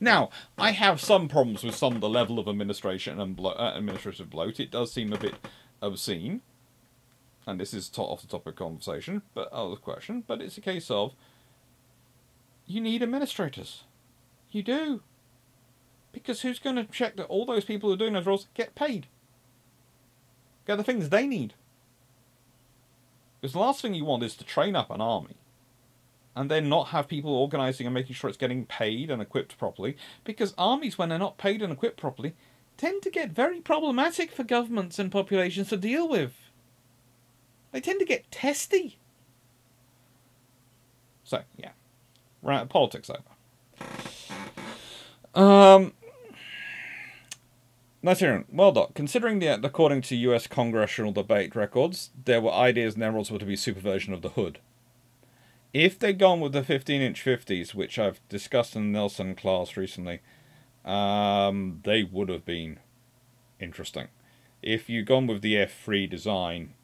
Now, I have some problems with some of the level of administration and blo uh, administrative bloat. It does seem a bit obscene. And this is off the topic of conversation, but other question. But it's a case of you need administrators. You do. Because who's going to check that all those people who are doing those roles get paid? Get the things they need. Because the last thing you want is to train up an army and then not have people organising and making sure it's getting paid and equipped properly. Because armies, when they're not paid and equipped properly, tend to get very problematic for governments and populations to deal with. They tend to get testy. So, yeah. Right, politics over. Um, Nigerian. Well, Doc, considering that according to US congressional debate records, there were ideas and emeralds were to be superversion of the hood. If they'd gone with the 15-inch 50s, which I've discussed in the Nelson class recently, um, they would have been interesting. If you'd gone with the F3 design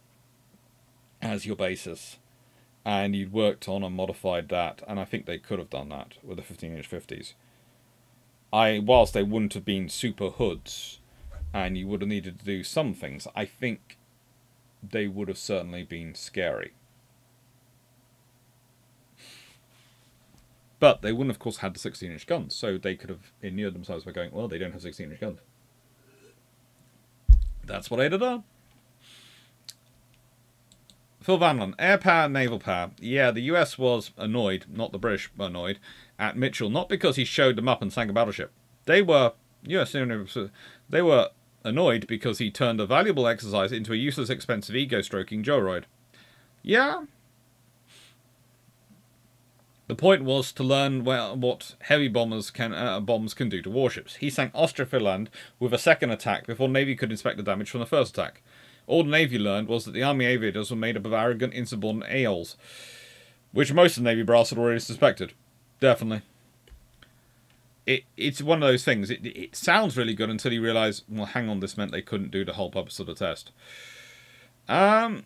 as your basis, and you'd worked on and modified that, and I think they could have done that with the 15-inch 50s. I, whilst they wouldn't have been super hoods, and you would have needed to do some things, I think they would have certainly been scary. But they wouldn't, of course, had the 16-inch guns, so they could have inured themselves by going, well, they don't have 16-inch guns. That's what I'd have done. Phil Vanlon, air power, naval power. Yeah, the US was annoyed, not the British annoyed, at Mitchell, not because he showed them up and sank a battleship. They were, US, they were annoyed because he turned a valuable exercise into a useless, expensive ego-stroking joyride. Yeah. The point was to learn what heavy bombers can uh, bombs can do to warships. He sank Ostrom with a second attack before Navy could inspect the damage from the first attack. All the Navy learned was that the Army aviators were made up of arrogant, insubordinate AOLs, which most of the Navy brass had already suspected. Definitely it it's one of those things. It, it sounds really good until you realise, well, hang on, this meant they couldn't do the whole purpose of the test. Um,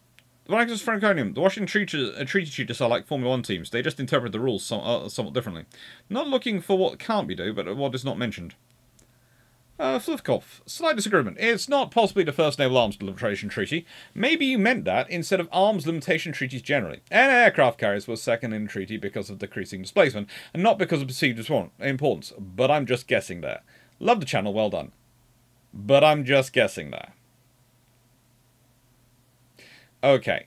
Lancaster Franconium. The Washington treaty, uh, are like Formula One teams. They just interpret the rules some, uh, somewhat differently. Not looking for what can't be done, but what is not mentioned. Uh, slight disagreement. It's not possibly the first naval arms limitation treaty. Maybe you meant that instead of arms limitation treaties generally. And aircraft carriers was second in treaty because of decreasing displacement, and not because of perceived importance. But I'm just guessing there. Love the channel, well done. But I'm just guessing there. Okay.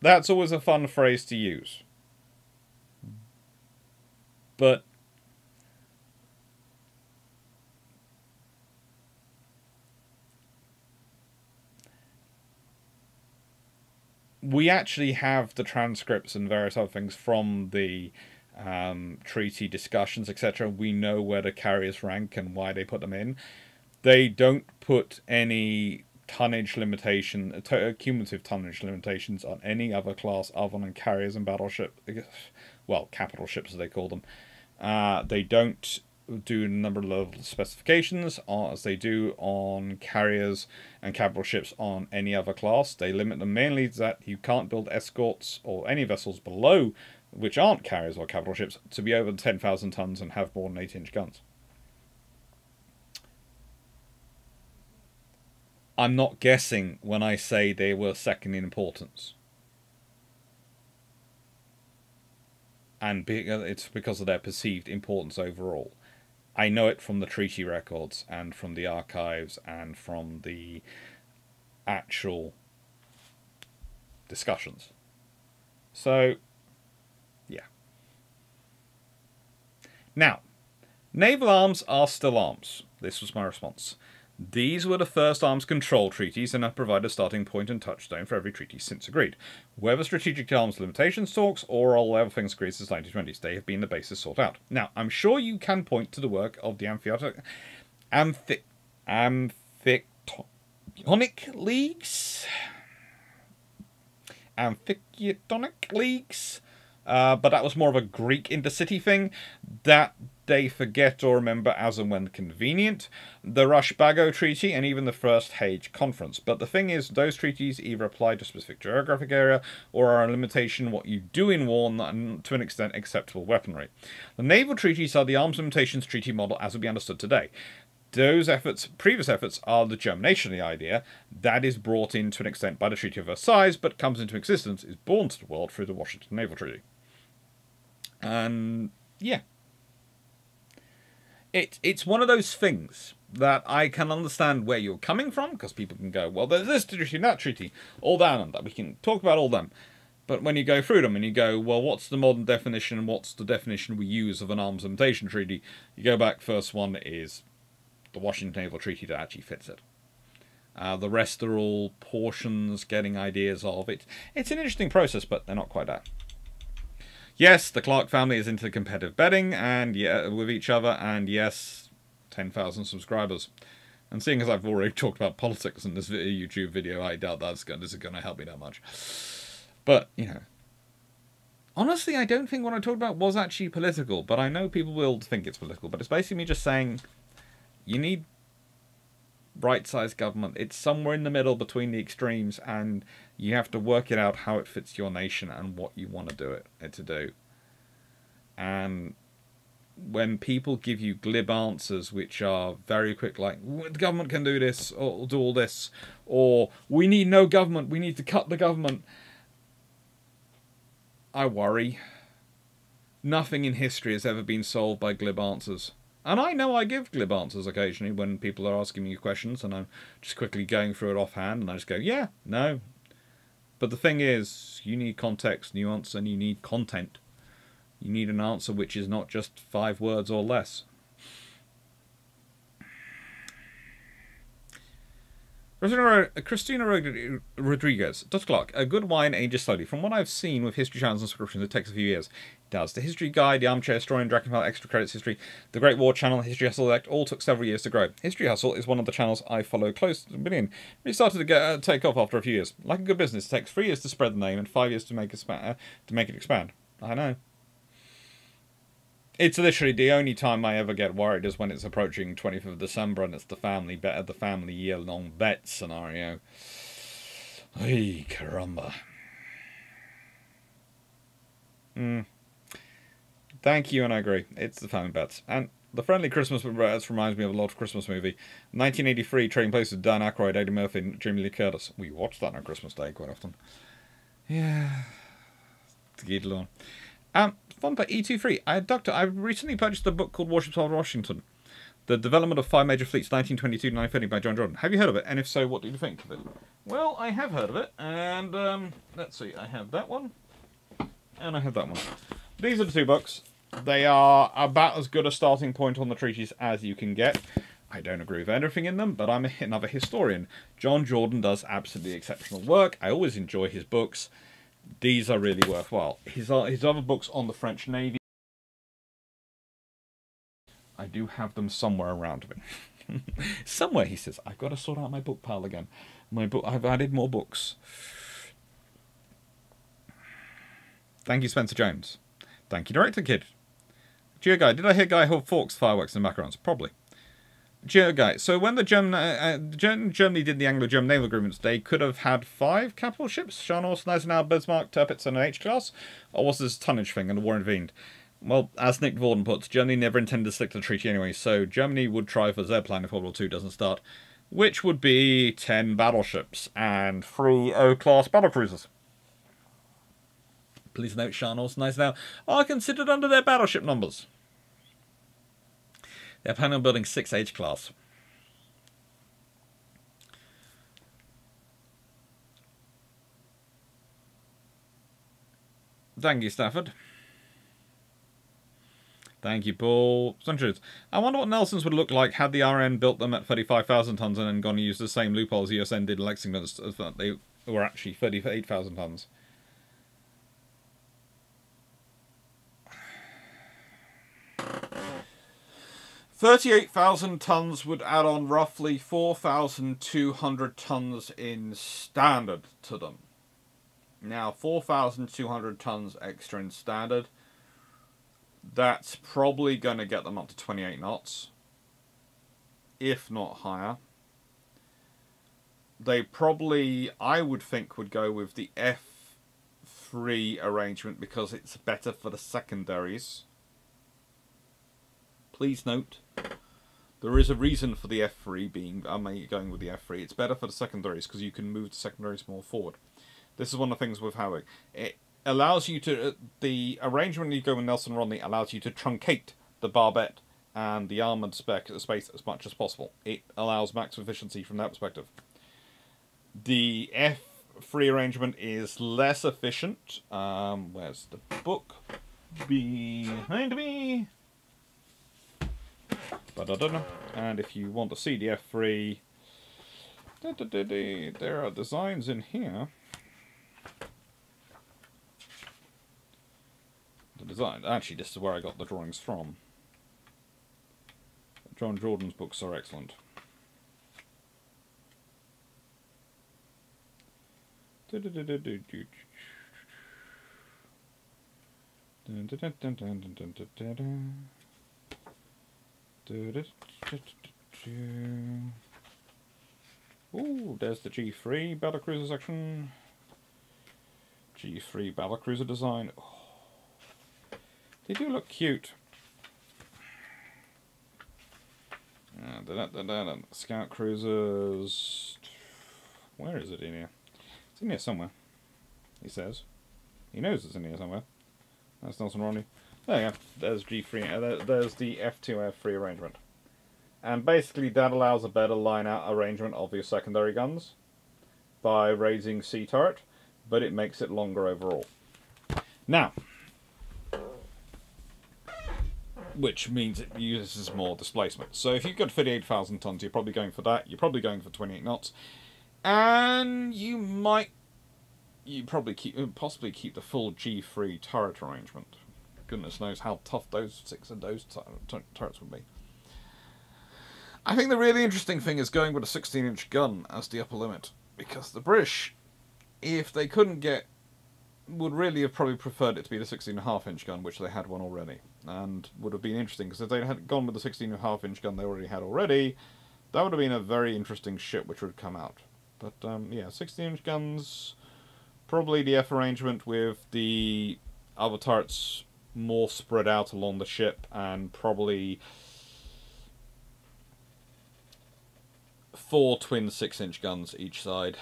That's always a fun phrase to use. But we actually have the transcripts and various other things from the um, treaty discussions, etc. We know where the carriers rank and why they put them in. They don't put any tonnage limitation, uh, cumulative tonnage limitations on any other class other than carriers and battleship, well, capital ships as they call them. Uh, they don't do a number of level specifications uh, as they do on carriers and capital ships on any other class. They limit them mainly that you can't build escorts or any vessels below which aren't carriers or capital ships to be over 10,000 tons and have more than 8 inch guns. I'm not guessing when I say they were second in importance. And uh, it's because of their perceived importance overall. I know it from the treaty records and from the archives and from the actual discussions. So, yeah. Now, naval arms are still arms. This was my response. These were the first arms control treaties and have provided a starting point and touchstone for every treaty since agreed. Whether strategic arms limitations talks or all other things agreed since the 1920s, they have been the basis sought out. Now, I'm sure you can point to the work of the Amphiotonic, Amphi, Amphictonic Leagues? Amphictonic Leagues? Uh, but that was more of a Greek intercity thing. That they forget or remember as and when convenient, the Rush-Bagot Treaty and even the First Hague Conference. But the thing is, those treaties either apply to a specific geographic area or are a limitation what you do in war and to an extent acceptable weaponry. The naval treaties are the arms limitations treaty model as would be understood today. Those efforts, previous efforts, are the germination of the idea. That is brought in to an extent by the Treaty of Versailles, but comes into existence, is born to the world through the Washington Naval Treaty. And yeah, it it's one of those things that I can understand where you're coming from because people can go, well, there's this treaty, that treaty, all that and that. We can talk about all them. But when you go through them and you go, well, what's the modern definition and what's the definition we use of an arms limitation treaty? You go back, first one is the Washington Naval Treaty that actually fits it. Uh, the rest are all portions, getting ideas of it. It's an interesting process, but they're not quite that. Yes, the Clarke family is into competitive betting and yeah, with each other, and yes, 10,000 subscribers. And seeing as I've already (laughs) talked about politics in this YouTube video, I doubt that's going, this is going to help me that much. But, you know, honestly, I don't think what I talked about was actually political, but I know people will think it's political. But it's basically me just saying you need right-sized government. It's somewhere in the middle between the extremes, and you have to work it out how it fits your nation and what you want to do it, it to do. And when people give you glib answers which are very quick, like the government can do this or do all this, or we need no government, we need to cut the government, I worry. Nothing in history has ever been solved by glib answers. And I know I give glib answers occasionally when people are asking me questions and I'm just quickly going through it offhand and I just go, yeah, no. But the thing is, you need context, nuance, and you need content. You need an answer which is not just five words or less. Christina Rodriguez, Dr. Clarke, a good wine ages slowly. From what I've seen with history channels and subscriptions, it takes a few years. Does. The History Guy, the Armchair Historian, Drachinifel, Extra Credits History, the Great War Channel, History Hustle Elect, all took several years to grow. History Hustle is one of the channels I follow close to a. It started to get, uh, take off after a few years. Like a good business, it takes three years to spread the name and five years to make, uh, to make it expand. I know. It's literally the only time I ever get worried is when it's approaching 25th of December and it's the family bet, the family year-long bet scenario. Ay, caramba. Hmm. Thank you, and I agree. It's the family bets. And the Friendly Christmas Bets reminds me of a lot of Christmas movie. 1983, Trading Places, Dan Aykroyd, Eddie Murphy, and Jamie Lee Curtis. We watch that on Christmas Day quite often. Yeah. To get along. Um, fun fact, E23. I, Doctor, I recently purchased a book called Warships of Washington. The Development of Five Major Fleets, 1922-1930 by John Jordan. Have you heard of it? And if so, what do you think of it? Well, I have heard of it. And, um, let's see. I have that one. And I have that one. These are the two books. They are about as good a starting point on the treaties as you can get. I don't agree with anything in them, but I'm another historian. John Jordan does absolutely exceptional work. I always enjoy his books these are really worthwhile. His, uh, his other books on the French Navy, I do have them somewhere around me. (laughs) Somewhere, he says, I've got to sort out my book pile again. My book, I've added more books. Thank you, Spencer Jones. Thank you, Director Kid. Geo Guy, did I hear Guy hold forks, fireworks, and macarons? Probably. Geo Guy, so when the German, uh, uh, Germany did the Anglo-German naval agreements, they could have had five capital ships: Scharnhorst, Gneisenau, Bismarck, Tirpitz, and an H-class? Or was this tonnage thing and the war intervened? Well, as Nick Vorden puts, Germany never intended to stick to the treaty anyway, so Germany would try for their plan if World War II doesn't start, which would be 10 battleships and 3 O-class battlecruisers. Please note Scharnhorst and Gneisenau are considered under their battleship numbers. They're planning on building 6 H-class. Thank you, Stafford. Thank you, Paul. Sunshades. I wonder what Nelson's would look like had the RN built them at 35,000 tons and then gone and used the same loopholes USN did in Lexington. They were actually 38,000 tons. Thirty-eight thousand tons would add on roughly four thousand two hundred tons in standard to them. Now, four thousand two hundred tons extra in standard that's probably going to get them up to 28 knots, if not higher. They probably, I would think, would go with the F3 arrangement because it's better for the secondaries. Please note, there is a reason for the F3 being, I'm going with the F3. It's better for the secondaries because you can move the secondaries more forward. This is one of the things with Havoc. It, allows you to, uh, the arrangement you go with Nelson Rodney allows you to truncate the barbette and the armoured spec space as much as possible. It allows max efficiency from that perspective. The F3 arrangement is less efficient. Um, where's the book? Behind me. And if you want the F3, there are designs in here. the design. Actually, this is where I got the drawings from. John Jordan's books are excellent. Oh, there's the G3 battlecruiser section. G3 battlecruiser design. Oh. They do look cute. Uh, da -da -da Scout cruisers. Where is it in here? It's in here somewhere. He says. He knows it's in here somewhere. That's Nelson Rodney. There you go. There's G3. Uh, there's the F2 F3 arrangement. And basically that allows a better line out arrangement of your secondary guns by raising C turret, but it makes it longer overall. Now, which means it uses more displacement. So if you've got 38,000 tons, you're probably going for that. You're probably going for 28 knots. And you might... You probably keep, possibly keep the full G3 turret arrangement. Goodness knows how tough those six of those turrets would be. I think the really interesting thing is going with a 16-inch gun as the upper limit. Because the British, if they couldn't get would really have probably preferred it to be the 16.5 inch gun, which they had one already. And would have been interesting, because if they had gone with the 16.5 inch gun they already had already, that would have been a very interesting ship which would come out. But um, yeah, 16 inch guns, probably the F arrangement with the other turrets more spread out along the ship, and probably four twin 6 inch guns each side.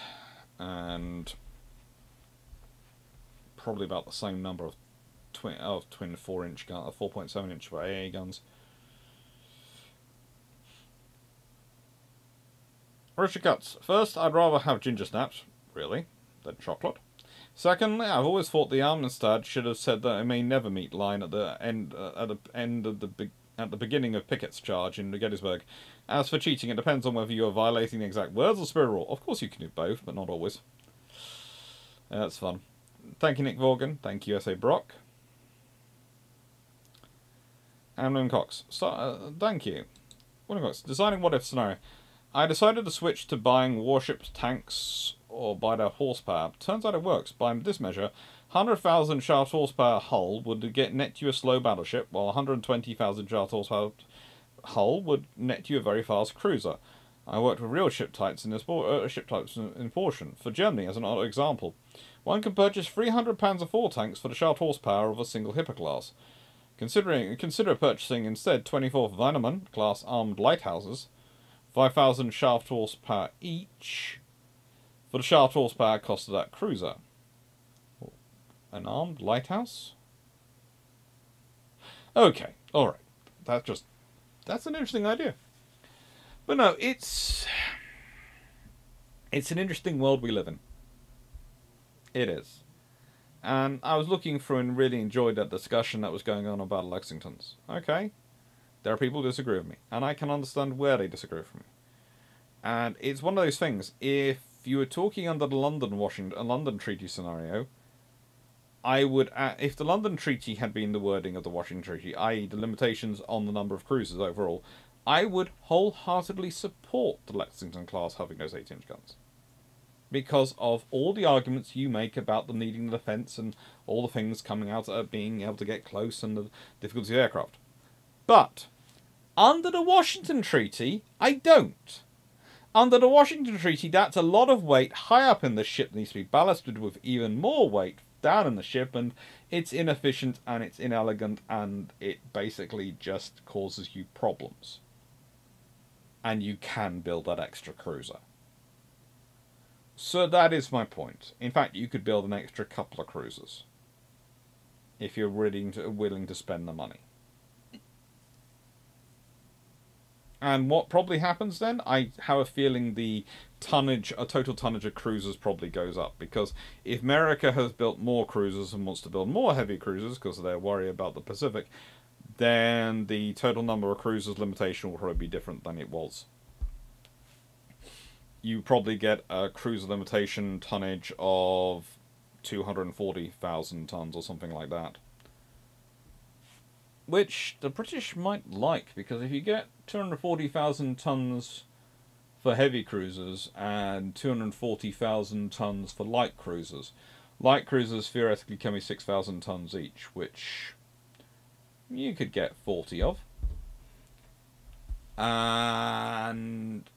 And probably about the same number of twin of twin four inch gun, uh, four point seven inch AA guns. Richard Cuts. First, I'd rather have ginger snaps, really, than chocolate. Secondly, I've always thought the Armistead should have said that it may never meet line at the end uh, at the end of the at the beginning of Pickett's charge in Gettysburg. As for cheating, it depends on whether you are violating the exact words or spirit rule. Of course, you can do both, but not always. That's fun. Thank you, Nick Vaughan. Thank you, S.A. Brock. Amnon Cox. So, uh, thank you. what got? Designing what if scenario. I decided to switch to buying warships, tanks, or by their horsepower. Turns out it works. By this measure, 100,000 shaft horsepower hull would get net you a slow battleship, while 120,000 shaft horsepower hull would net you a very fast cruiser. I worked with real ship types in this uh, ship types in portion. For Germany, as an odd example, one can purchase 300 pounds of four tanks for the shaft horsepower of a single Hipper class. Considering consider purchasing instead 24 Weinemann class armed lighthouses, 5,000 shaft horsepower each, for the shaft horsepower cost of that cruiser. An armed lighthouse? Okay, alright. That's just that's an interesting idea. But no, it's it's an interesting world we live in. It is. And I was looking through and really enjoyed that discussion that was going on about Lexingtons. Okay. There are people who disagree with me, and I can understand where they disagree with me. And it's one of those things. If you were talking under the London Washington London Treaty scenario, I would, uh, if the London Treaty had been the wording of the Washington Treaty, i.e., the limitations on the number of cruisers overall, I would wholeheartedly support the Lexington class having those 8 inch guns. Because of all the arguments you make about them needing the defence and all the things coming out of being able to get close and the difficulty of aircraft. But, under the Washington Treaty, I don't. Under the Washington Treaty, that's a lot of weight high up in the ship needs to be ballasted with even more weight down in the ship, and it's inefficient and it's inelegant and it basically just causes you problems. And you can build that extra cruiser. So that is my point. In fact, you could build an extra couple of cruisers if you're willing to, willing to spend the money. And what probably happens then? I have a feeling the tonnage, a total tonnage of cruisers probably goes up because if America has built more cruisers and wants to build more heavy cruisers because they're worried about the Pacific, then the total number of cruisers limitation will probably be different than it was. You probably get a cruiser limitation tonnage of 240,000 tons or something like that which the British might like because if you get 240,000 tons for heavy cruisers and 240,000 tons for light cruisers, light cruisers theoretically can be 6,000 tons each, which you could get 40 of. And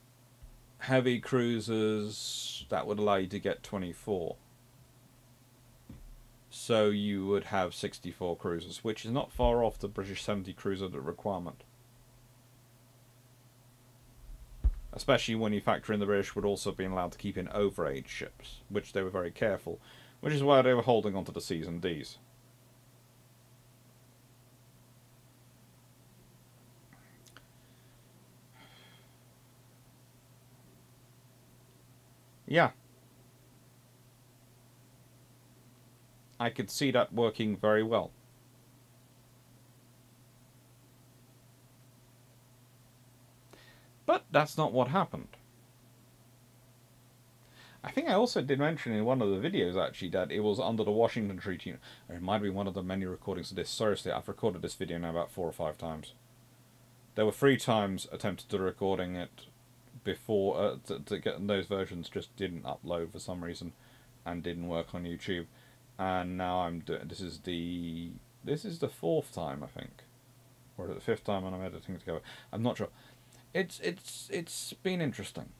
heavy cruisers, that would allow you to get 24. So you would have 64 cruisers, which is not far off the British 70 cruiser requirement. Especially when you factor in the British would also been allowed to keep in overage ships, which they were very careful, which is why they were holding onto the C's and D's. Yeah, I could see that working very well. But that's not what happened. I think I also did mention in one of the videos actually that it was under the Washington Treaty. It might be one of the many recordings of this. Seriously, I've recorded this video now about four or five times. There were three times attempted to recording it before uh, to, to get those versions just didn't upload for some reason and didn't work on YouTube and now I'm doing. This is the this is the fourth time I think, or the fifth time when I'm editing together. I'm not sure. It's it's it's been interesting.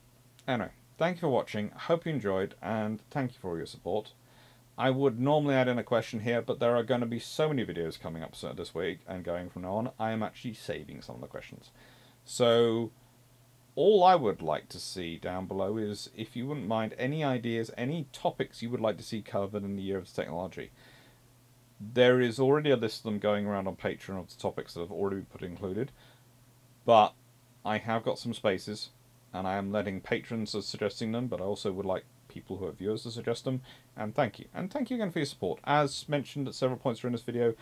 Anyway, thank you for watching. I hope you enjoyed, and thank you for all your support. I would normally add in a question here, but there are going to be so many videos coming up this week and going from now on. I am actually saving some of the questions. So all I would like to see down below is if you wouldn't mind any ideas, any topics you would like to see covered in the year of technology. There is already a list of them going around on Patreon of the topics that have already been put included, but I have got some spaces, and I am letting patrons are suggesting them, but I also would like people who are viewers to suggest them, and thank you. And thank you again for your support. As mentioned at several points during this video,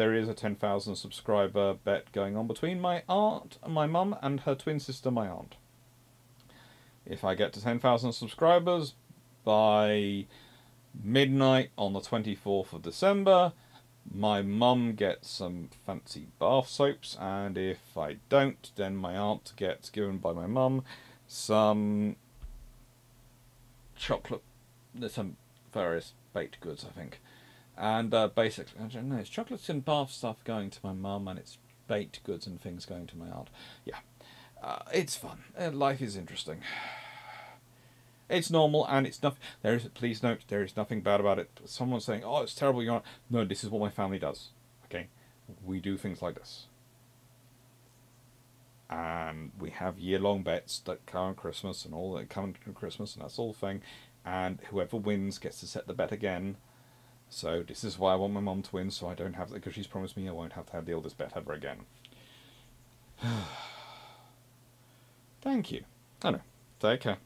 there is a 10,000 subscriber bet going on between my aunt, my mum, and her twin sister, my aunt. If I get to 10,000 subscribers by midnight on the 24th of December, My mum gets some fancy bath soaps, and if I don't, then my aunt gets given by my mum some chocolate. Some various baked goods, I think. And uh, basically, it's chocolates and bath stuff going to my mum, and it's baked goods and things going to my aunt. Yeah, uh, it's fun. Uh, life is interesting. It's normal, and it's nothing. There is, please note, there is nothing bad about it. Someone saying, "Oh, it's terrible," you're not. No, this is what my family does. Okay, we do things like this, and we have year-long bets that come on Christmas and all that come on Christmas, and that's all thing. And whoever wins gets to set the bet again so this is why I want my mom to win, so I don't have to, because she's promised me I won't have to have the eldest bet ever again. (sighs) Thank you. I know. Take care.